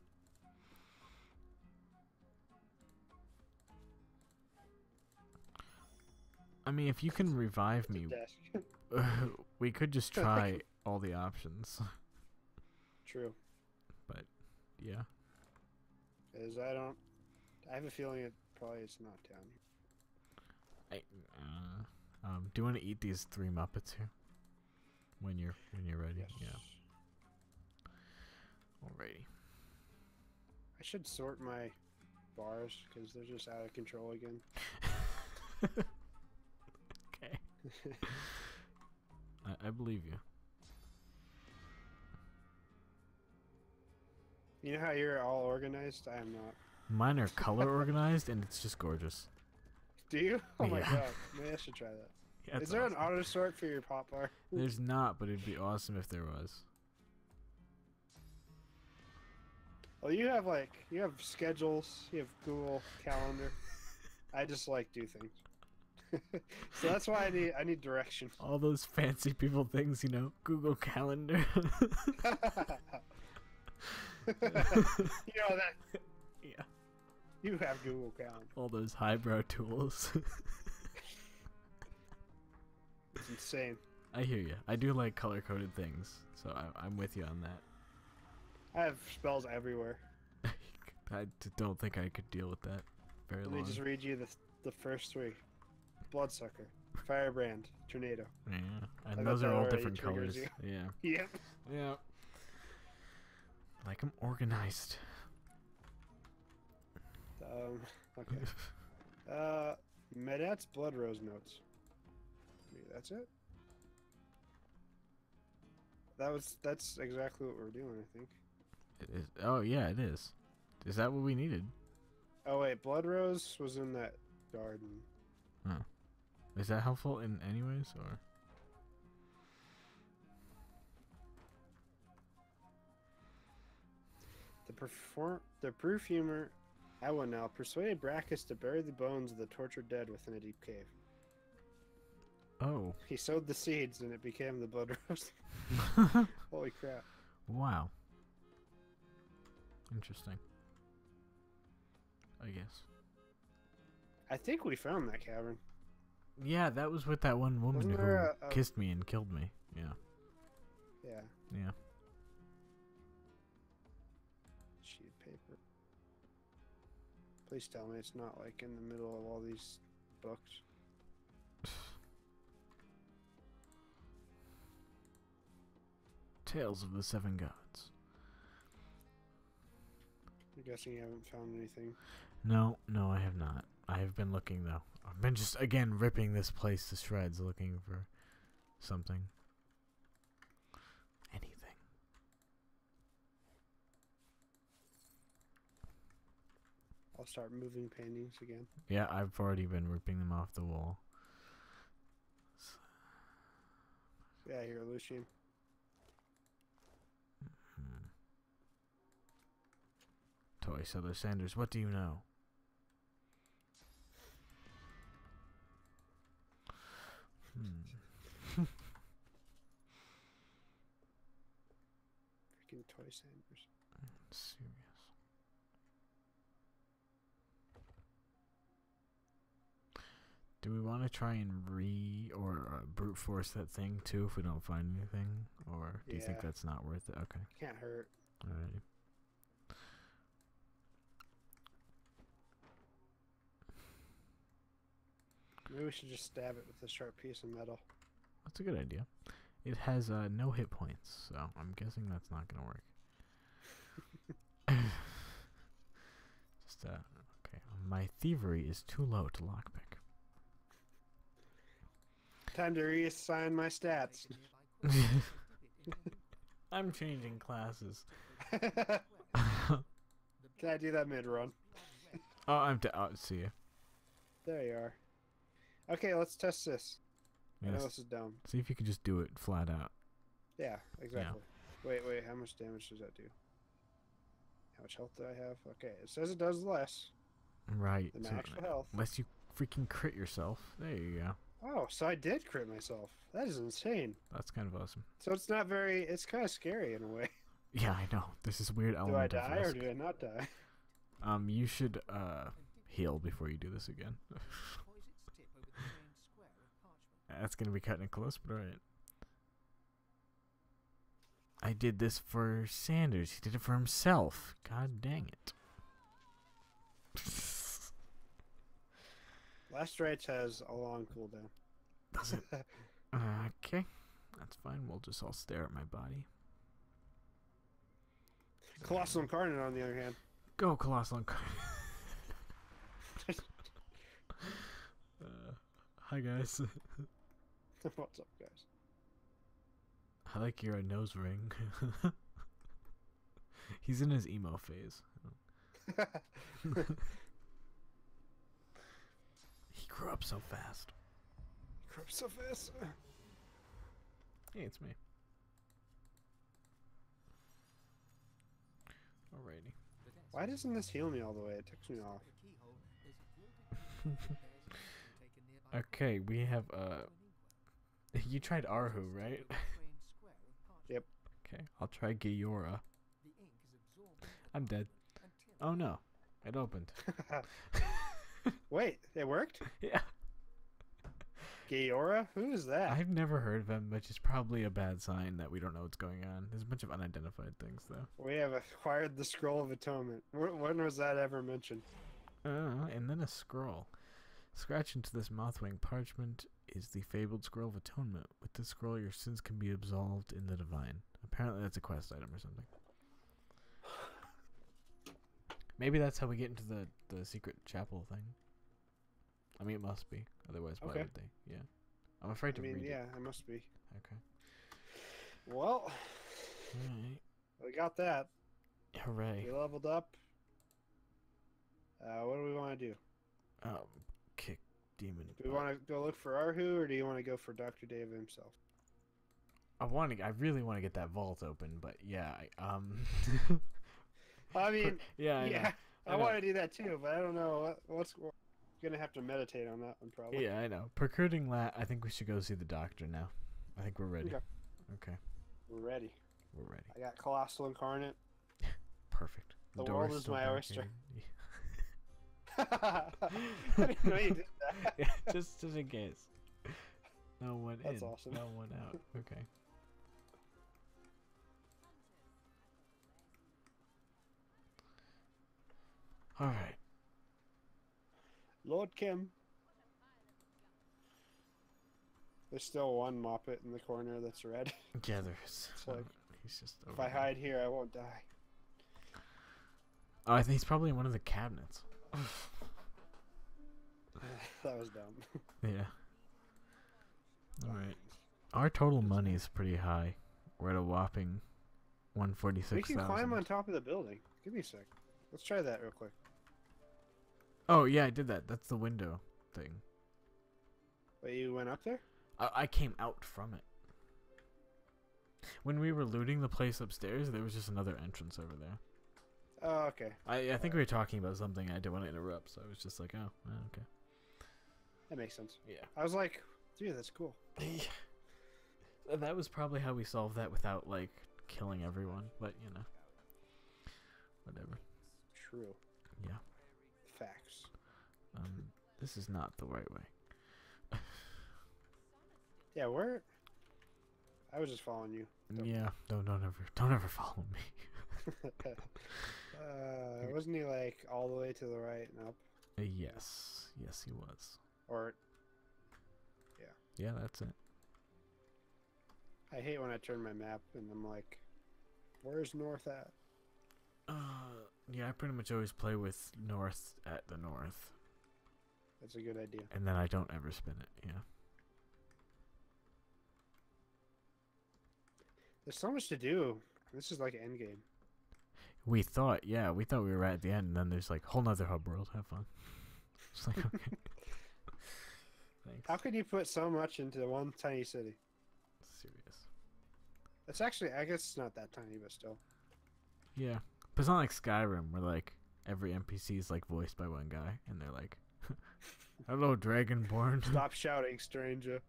I mean, if you can revive me, [laughs] [laughs] we could just [laughs] try all the options. True. But, yeah. Because I don't. I have a feeling it probably is not down here. I, uh, um, do you want to eat these three Muppets here? When you're when you're ready. Yes. Yeah. Alrighty. I should sort my bars because they're just out of control again. [laughs] I, I believe you. You know how you're all organized? I am not. Mine are [laughs] color organized and it's just gorgeous. Do you? [laughs] Oh my Yeah. god. Maybe I should try that. Yeah, Is there an auto sort for your pop bar? There's not, but it'd be awesome if there was. Well, you have like you have schedules. You have Google Calendar. I just like do things. [laughs] so that's why I need I need direction. [laughs] All those fancy people things, you know, Google Calendar. [laughs] you know that yeah. you have Google Calendar. All those highbrow tools. It's insane. I hear you. I do like color coded things, so I, I'm with you on that. I have spells everywhere. I don't think I could deal with that very Let me just read you the the first three: Bloodsucker, Firebrand, Tornado. Yeah, and I those are all different colors. you. [laughs] Yeah, [laughs] Yep. yeah. Like I'm organized. Um. Okay. Uh, Medet's Blood Rose notes. Maybe that's it. That was that's exactly what we're doing, I think. It is. Oh yeah, it is. Is that what we needed? Oh wait, Blood Rose was in that garden. Is that helpful in any ways or? The perform the perfumer Awanel persuaded Braccus to bury the bones of the tortured dead within a deep cave. Oh. He sowed the seeds and it became the blood [laughs] rose. [laughs] Holy crap. wow. Interesting. I guess. I think we found that cavern. Yeah, that was with that one woman Wasn't who a- a- kissed me and killed me. Yeah. Yeah. Yeah. Sheet of paper. Please tell me it's not like in the middle of all these books. [sighs] Tales of the Seven Gods. I'm guessing you haven't found anything. No, no, I have not. I have been looking though. I've been just again ripping this place to shreds looking for something. Anything. I'll start moving paintings again. Yeah, I've already been ripping them off the wall. Yeah, here, Lucian. Hmm. Toy Seller Sanders, what do you know? Hmm. Freaking Toy Sanders. Serious. Do we want to try and re or uh, brute force that thing too if we don't find anything, or do you think that's not worth it? Okay, Can't hurt. alrighty. Maybe we should just stab it with a sharp piece of metal. That's a good idea. It has uh, no hit points, so I'm guessing that's not gonna work. [laughs] Just uh, okay. My thievery is too low to lockpick. Time to reassign my stats. [laughs] I'm changing classes. [laughs] Can I do that mid run? Oh, I'm. D- oh, see you. There you are. Okay, let's test this. I know this is dumb. See if you can just do it flat out. Yeah, exactly. Wait, wait, how much damage does that do? How much health do I have? Okay, it says it does less Right. than so- actual health. unless you freaking crit yourself. There you go. Oh, so I did crit myself. That is insane. That's kind of awesome. So it's not very. It's kind of scary in a way. [laughs] Yeah, I know. This is weird Do I die or do I not die? [laughs] Um, you should uh heal before you do this again. [laughs] That's gonna be cutting it close, but alright. I did this for Sanders. He did it for himself. God dang it. [laughs] Last rites has a long cooldown. Does it? [laughs] okay. That's fine. We'll just all stare at my body. Colossal Incarnate, on the other hand. Go, Colossal Incar- [laughs] uh, Hi, guys. [laughs] What's up, guys? I like your nose ring. [laughs] He's in his emo phase. [laughs] He grew up so fast. He grew up so fast. Hey, it's me. Alrighty. Why doesn't this heal me all the way? It takes me off. Okay, we have uh. [laughs] You tried Arhu, right? Yep. Okay, I'll try Giora. I'm dead. Oh no, it opened. [laughs] [laughs] Wait, it worked? yeah. Gaora? Who is that? I've never heard of him, which is probably a bad sign that we don't know what's going on. There's a bunch of unidentified things, though. We have acquired the Scroll of Atonement. When was that ever mentioned? Uh, and then a scroll. Scratch into this mothwing parchment is the fabled scroll of atonement. With this scroll, your sins can be absolved in the divine. Apparently, that's a quest item or something. [sighs] Maybe that's how we get into the the secret chapel thing. I mean, it must be. Otherwise, why Okay. would they? Yeah. I'm afraid I to mean, read yeah, it must be. Okay. Well, Alright. we got that. Hooray. We leveled up. Uh, what do we want to do? Um, demon. Do we want to go look for Arhu, or do you want to go for Doctor Dave himself? I want to. I really want to get that vault open, but yeah. I, um. [laughs] I mean, [laughs] yeah. I know. yeah, I I, know. want to do that too, but I don't know what, what's. We're gonna have to meditate on that one probably. Yeah, I know. Procuring lat. I think we should go see the doctor now. I think we're ready. Okay. Okay, We're ready. we're ready. I got Colossal Incarnate. [laughs] Perfect. The door world is my oyster. I didn't know you did that. [laughs] Yeah, just just in case. No one That's in. awesome. No one out. Okay. All right. Lord Kemm. There's still one Moppet in the corner that's red. [laughs] Yeah, there's. It's like, he's just. if I hide here, I won't die. Oh, I think he's probably in one of the cabinets. [sighs] that was dumb. [laughs] Yeah. All right. Our total money is pretty high. We're at a whopping one forty We can thousand. climb on top of the building. Give me a sec. Let's try that real quick. Oh yeah, I did that. That's the window thing. Wait, you went up there? I, I came out from it. When we were looting the place upstairs, there was just another entrance over there. Oh, okay. I I think we were talking about something. I didn't want to interrupt, so I was just like, oh, oh, okay. That makes sense. Yeah. I was like, dude, that's cool. [laughs] And that was probably how we solved that without like killing everyone, but you know, whatever. True. Yeah. Facts. Um, this is not the right way. Yeah, where? I was just following you. Yep. Yeah, don't don't ever don't ever follow me. [laughs] [laughs] uh, wasn't he like all the way to the right and up? Uh, yes, yes, he was. Or Yeah, Yeah, that's it. I hate when I turn my map and I'm like, where's north at? Uh, yeah, I pretty much always play with north at the north, That's a good idea. and then I don't ever spin it. Yeah. There's so much to do. This is like an end game. We thought, yeah, we thought we were right at the end, and then there's like whole nother hub world. Have fun. [laughs] Just like okay. Thanks. How could you put so much into one tiny city? Serious. It's actually, I guess it's not that tiny, but still. Yeah, but it's not like Skyrim where like every NPC is like voiced by one guy, and they're like, [laughs] "Hello, Dragonborn." [laughs] Stop shouting, stranger.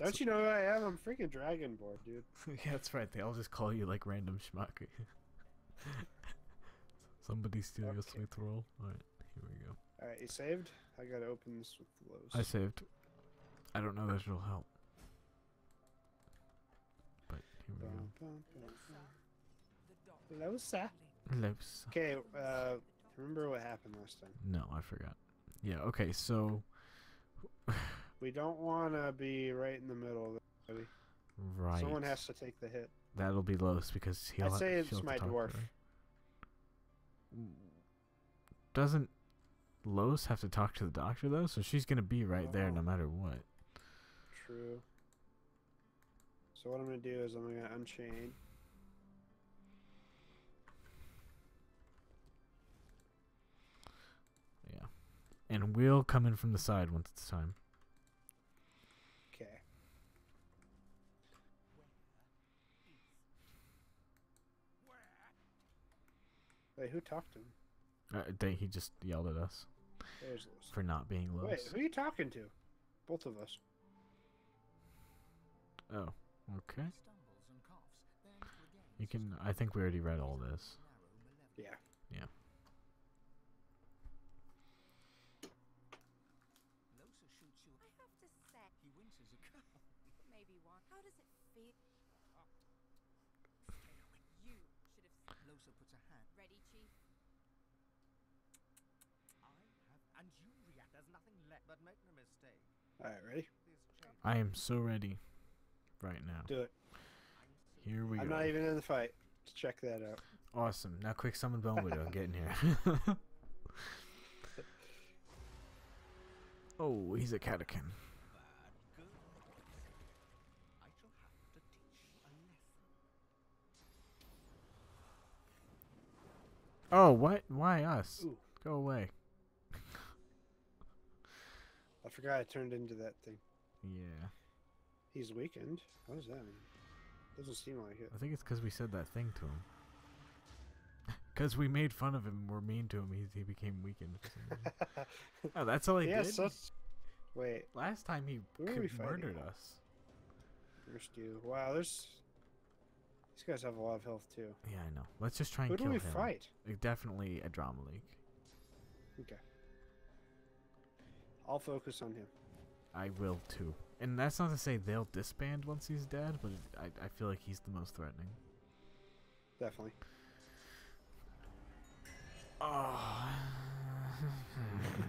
Don't you know who I am? I'm freaking Dragonborn, dude. yeah, that's right. They all just call you like random schmuck. [laughs] Somebody steal your Okay. sweet roll. All right, here we go. Alright, you saved? I gotta open this with Lohse. I saved. I don't know that it'll help. But here we Bum, go. bum, bum. Lohse, sir. Okay, uh, remember what happened last time. No, I forgot. Yeah. Okay. So. We don't want to be right in the middle of it. Right. Someone has to take the hit. That'll be Lohse because he'll. I'd say it's have my dwarf. Doesn't Lohse have to talk to the doctor though? So she's gonna be right there no Oh. matter what. True. So what I'm gonna do is I'm gonna unchain. Yeah. And we'll come in from the side once it's time. Wait, who talked to him? Uh, they, he just yelled at us Lewis. for not being Lewis. Wait, who are you talking to? Both of us. Oh, okay. You can. I think we already read all this. Yeah. Yeah. [laughs] and you react. There's nothing left. But make no mistake. Alright, ready? I am so ready right now. Do it. Here we go. I'm not even in the fight. Let's check that out. Awesome. Now quick summon Bone Widow and get in here. [laughs] oh, he's a catechin. Bad girl. I shall have to teach you a lesson. Oh, what? Why us? Ooh. Go away. I forgot I turned into that thing. Yeah. He's weakened. What does that mean? Doesn't seem like it. I think it's because we said that thing to him. [laughs] Because we made fun of him, we're mean to him. He, he became weakened. For some reason. [laughs] oh, that's all he yeah, did. Wait, Last time he Who are c- we fighting? murdered us. first you. Wow, there's. These guys have a lot of health too. Yeah, I know. Let's just try and kill. him. Who do we him. fight? Definitely Adramahlihk. Okay. I'll focus on him. I will too. And that's not to say they'll disband once he's dead, but I, I feel like he's the most threatening. Definitely. Oh.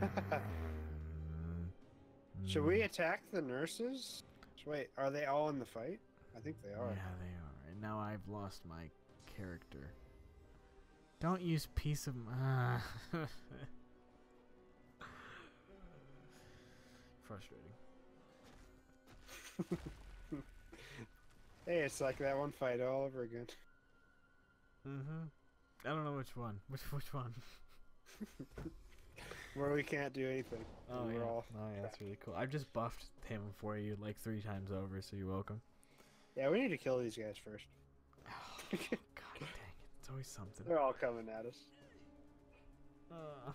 [laughs] Should we attack the nurses? Wait, are they all in the fight? I think they are. Yeah, they are. And now I've lost my character. Don't use piece of. [laughs] [laughs] frustrating. Hey, it's like that one fight all over again. Mm-hmm. I don't know which one. [laughs] Which which one? [laughs] Where we can't do anything. Oh yeah. oh yeah, that's really cool. I've just buffed him for you like three times over, so you're welcome. Yeah, we need to kill these guys first. Oh, [sighs] God [laughs] dang it! It's always something. They're all coming at us. Uh.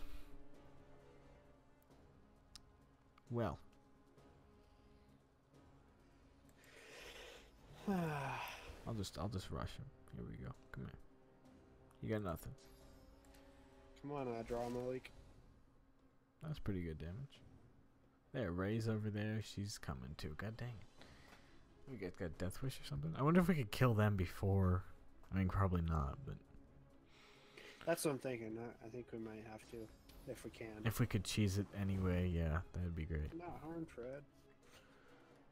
Well, [sighs] I'll just I'll just rush him. Here we go. Come here. You got nothing. Come on, uh, drama leak. That's pretty good damage. There, Ray's over there. She's coming too. God dang it. We got got Death Wish or something. I wonder if we could kill them before. I mean, probably not, but That's what I'm thinking. I, I think we might have to, if we can. if we could cheese it anyway, yeah, that'd be great. Not harm Fred.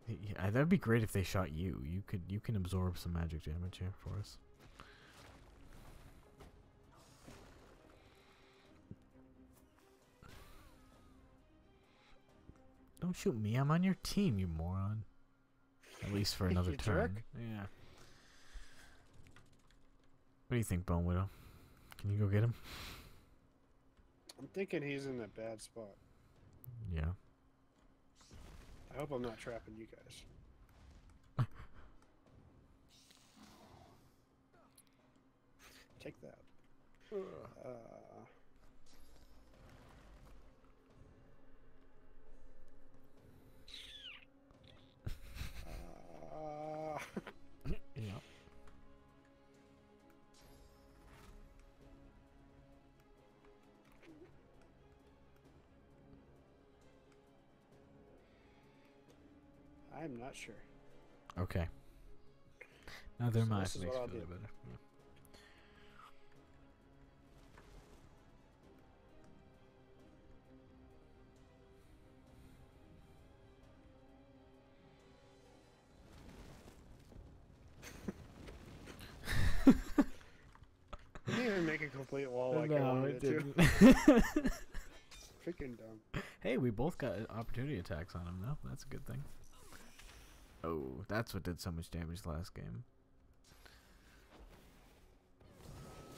Yeah, that'd be great if they shot you. You could you can absorb some magic damage here for us. Don't shoot me. I'm on your team, you moron. At least for [laughs] another turn. jerk. Yeah. What do you think, Bone Widow? Can you go get him? I'm thinking he's in a bad spot. Yeah. I hope I'm not trapping you guys. Take that. Uh, [laughs] uh, I'm not sure. Okay. Neither am So I. this is what makes I'll you feel do. better. Yeah. [laughs] Didn't even make a complete wall like I wanted it it to. didn't. Freaking dumb. hey, we both got opportunity attacks on him, though. That's a good thing. Oh, that's what did so much damage last game.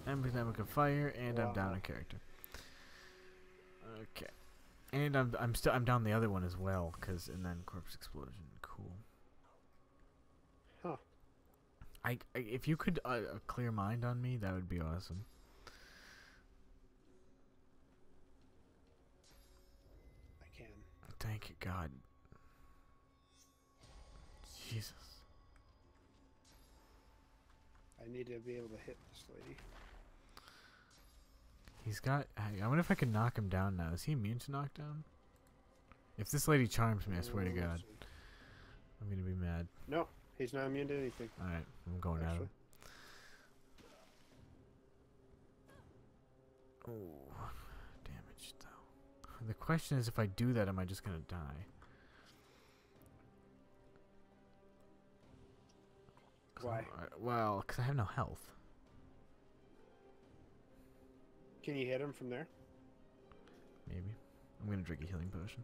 Epidemic of Fire, and I'm down Wow. a character. Okay. And I'm I'm still I'm down the other one as well, cause and then corpse explosion. Cool. Huh. I, I if you could uh, uh, clear mind on me, that would be awesome. I can. Thank you, God. Jesus. I need to be able to hit this lady. He's got. I wonder if I can knock him down now. Is he immune to knockdown? If this lady charms me, I swear to Uh, God. I'm gonna be mad. No, he's not immune to anything. All right, I'm going at Actually. him. Oh, damage though. The question is, if I do that, am I just gonna die? Why? Well, because I have no health. Can you hit him from there? Maybe. I'm gonna drink a healing potion.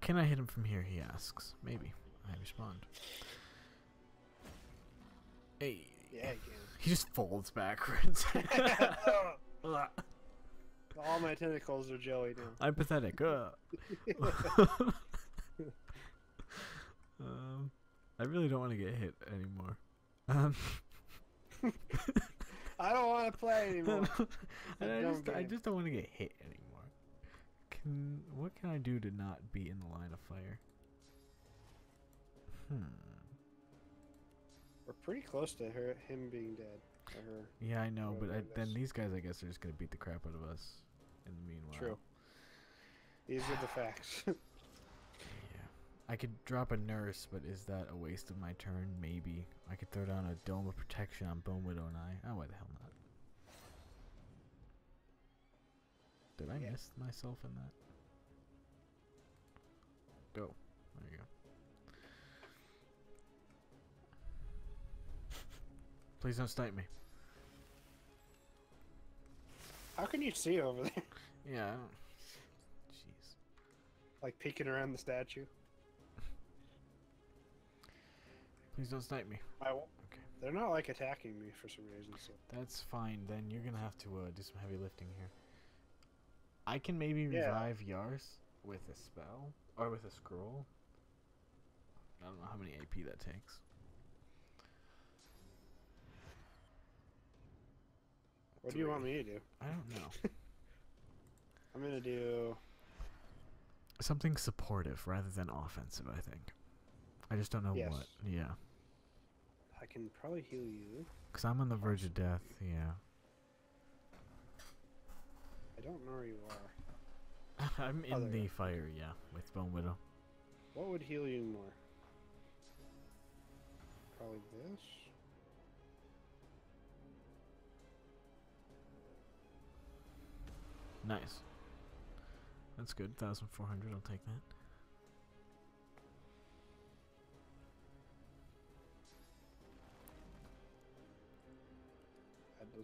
Can I hit him from here? He asks. Maybe. I respond. Hey. Yeah, you He just folds backwards. [laughs] All my tentacles are jelly now. [laughs] I'm pathetic. Uh. [laughs] um, I really don't want to get hit anymore. Um, [laughs] I don't want to play [laughs] anymore. and I just, I just don't want to get hit anymore. Can what can I do to not be in the line of fire? Hmm. We're pretty close to her, him being dead. Her. Yeah, I know, but I, then these guys, I guess, are just gonna beat the crap out of us. In the meanwhile. True. These are the facts. [laughs] I could drop a nurse, but is that a waste of my turn? Maybe. I could throw down a dome of protection on Bone Widow and I. Oh, why the hell not? Did I Yeah. miss myself in that? Go. There you go. Please don't snipe me. How can you see over there? Yeah. I don't- Jeez. Like peeking around the statue. Please don't snipe me. I won't. Okay. They're not like attacking me for some reason. So That's fine. Then you're gonna have to uh, do some heavy lifting here. I can maybe Yeah. revive Yars with a spell or with a scroll. I don't know how many AP that takes. what do you want me to do? I don't know. [laughs] I'm gonna do. Something supportive rather than offensive. I think. I just don't know Yes. what. Yeah, can probably heal you. because I'm on the verge of death. Yeah. I don't know where you are. [laughs] I'm Oh, in you the fire. Yeah, with Bone Widow. What would heal you more? Probably this. Nice. That's good. 1,400. I'll take that.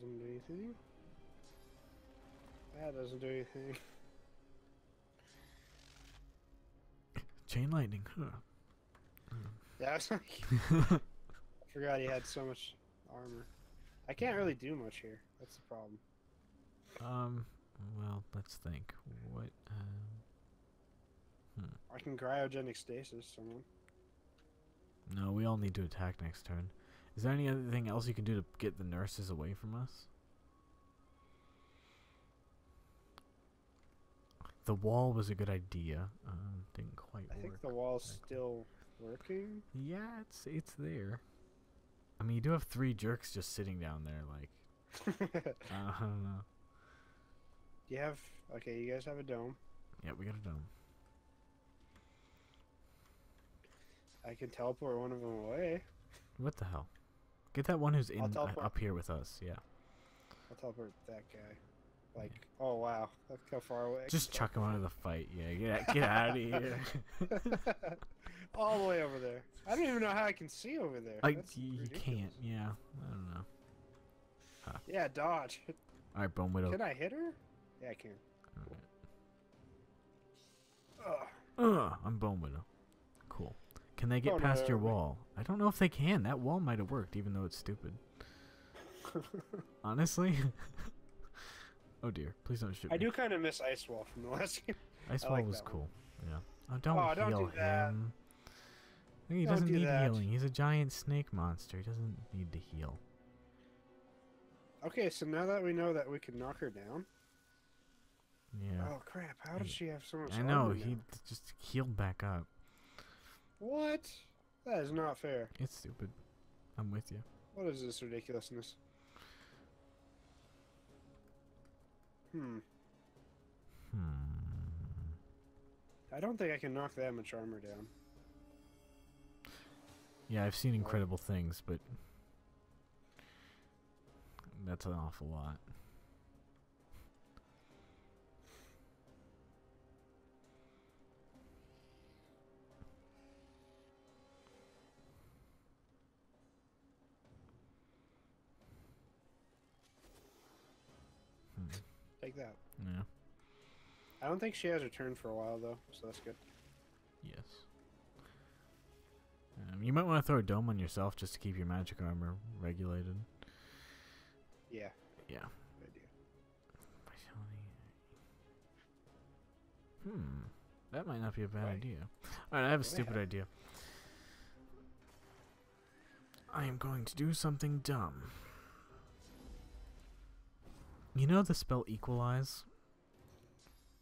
Doesn't do anything. That doesn't do anything. [laughs] Chain lightning. Huh. [laughs] Yeah, I was like, I [laughs] forgot he had so much armor. I can't really do much here. That's the problem. Um. Well, let's think. What? Um. hmm. I can cryogenic stasis someone. No, we all need to attack next turn. Is there any other thing else you can do to get the nurses away from us? The wall was a good idea. Um, didn't quite I work. think the wall's still working. Yeah, it's it's there. I mean, you do have three jerks just sitting down there, like I don't know. you have? Okay, you guys have a dome. Yeah, we got a dome. I can teleport one of them away. What the hell? Get that one who's in uh, up here with us. Yeah, I'll teleport that guy. Like, oh wow, look how far away. Just chuck him out of the fight. Yeah, get get out of here. [laughs] All the way over there. I don't even know how I can see over there. Like That's you ridiculous. can't. Yeah, I don't know. Yeah, dodge. [laughs] All right, Bone Widow. Can I hit her? Yeah, I can. Alright. Ugh. Ugh, I'm Bone Widow. Cool. Can they get Oh, no, past your wall? I don't know if they can. That wall might have worked, even though it's stupid. [laughs] Honestly. [laughs] oh dear! Please don't shoot me. I me. do kind of miss Ice Wall from the last [laughs] game. Ice I wall like was that one. cool. Yeah. Oh, don't Oh, don't heal do that. him. He Don't doesn't do need that. healing. He's a giant snake monster. He doesn't need to heal. Okay, so now that we know that we can knock her down. Yeah. Oh crap! How does she have so much? I know. He now? just healed back up. What? That is not fair. It's stupid. I'm with you. What is this ridiculousness? Hmm. Hmm. I don't think I can knock that much armor down. Yeah, I've seen incredible things, but That's an awful lot. Take that. Yeah. I don't think she has her turn for a while though, so that's good. Yes. Um, you might want to throw a dome on yourself just to keep your magic armor regulated. Yeah. Yeah. Good idea. Hmm. That might not be a bad Right. idea. Alright, I have a stupid idea. I am going to do something dumb. You know the spell Equalize?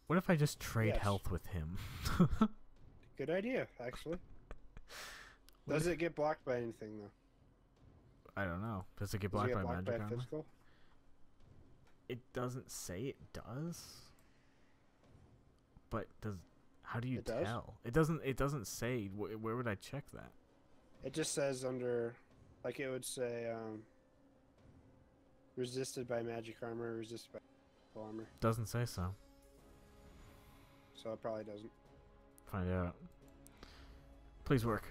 What if I just trade Yes. health with him? [laughs] Good idea, actually. Does it get blocked by anything though? I don't know. Does it get Does blocked it get by blocked magic by armor? It doesn't say it does. But does how do you It does? tell? It doesn't. It doesn't say. Wh- where would I check that? It just says under, like it would say, um, resisted by magic armor, resisted by armor. Doesn't say so. So it probably doesn't. Find out. Please work.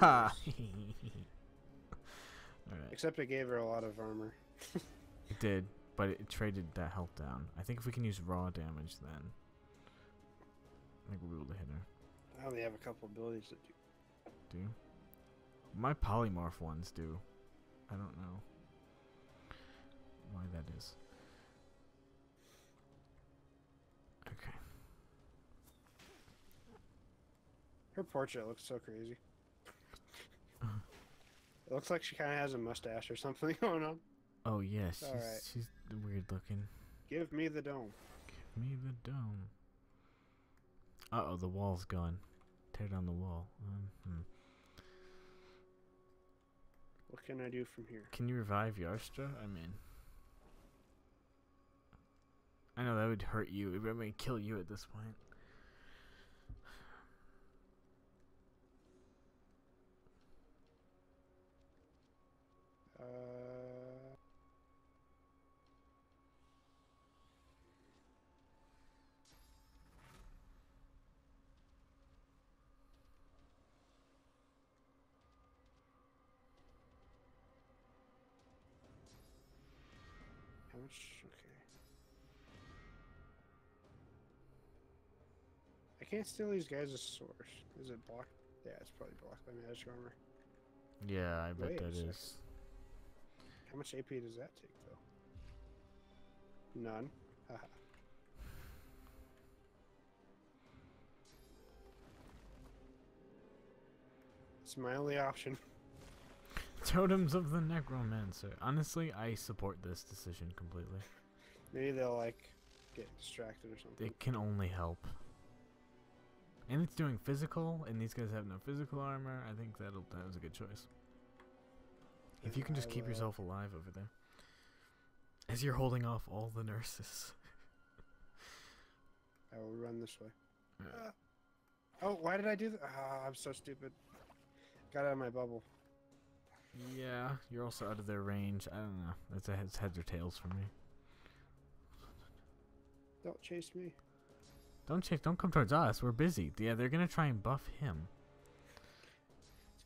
Yes. [laughs] Alright. Except it gave her a lot of armor. It did, but it traded that health down. I think if we can use raw damage, then I think we'll be able to hit her. I only have a couple abilities that do. Do my polymorph ones do? I don't know why that is. Okay. Her portrait looks so crazy. [laughs] It looks like she kind of has a mustache or something [laughs] going on. Oh yeah, she's alright. she's weird looking. Give me the dome. Give me the dome. Uh oh, the wall's gone. Tear down the wall. Um, hmm. What can I do from here? Can you revive Yarstra? I'm mean, I know that would hurt you. It would kill you at this point. Can't steal these guys' source. Is it blocked? Yeah, it's probably blocked by magic armor. Yeah, I bet Wait that second. How much AP does that take, though? None. Haha. it's my only option. [laughs] Totems of the Necromancer. Honestly, I support this decision completely. Maybe they'll like get distracted or something. It can only help. And it's doing physical, and these guys have no physical armor. I think that'll that was a good choice. If you can just keep yourself alive over there, as you're holding off all the nurses. [laughs] I will run this way. Ah. Oh, why did I do that? Ah, I'm so stupid. Got out of my bubble. Yeah, you're also out of their range. I don't know. It's a it's heads or tails for me. Don't chase me. Don't chase. Don't come towards us. We're busy. Yeah, they're gonna try and buff him.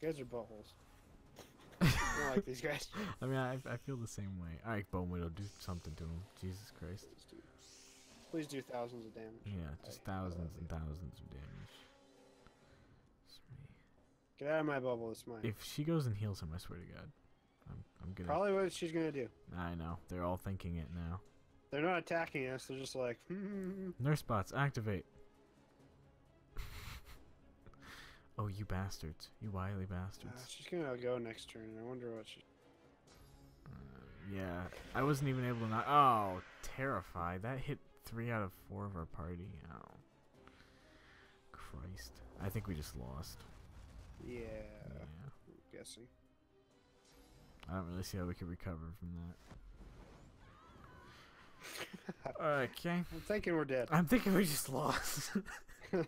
These guys are buttholes. [laughs] I don't like these guys. [laughs] I mean, I I feel the same way. All right, Bone Widow, do something to him. Jesus Christ. Please do, please do thousands of damage. Yeah, just I- thousands and thousands of damage. Get out of my bubble. It's mine. If she goes and heals him, I swear to God, I'm I'm gonna. Probably what she's gonna do. I know. They're all thinking it now. They're not attacking us. They're just like, hmm. Nurse bots, activate. [laughs] oh, you bastards! You wily Uh, bastards. she's gonna go next turn. I wonder what she. Uh, yeah, I wasn't even able to not. Oh, terrified! That hit three out of four of our party. Oh, Christ! I think we just lost. Yeah, Yeah. I'm guessing. I don't really see how we could recover from that okay. I'm thinking we're dead. I'm thinking we just lost. [laughs] [laughs] we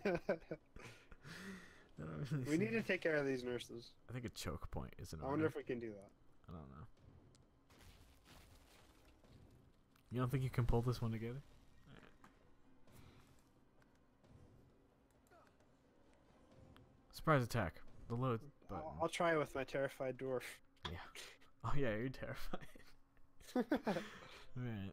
need to take care of these nurses. I think a choke point is an. I wonder order. if we can do that. I don't know. You don't think you can pull this one together? Surprise attack. The load button. I'll, I'll try with my terrified dwarf. Yeah. Oh yeah, you're terrified. [laughs] All right.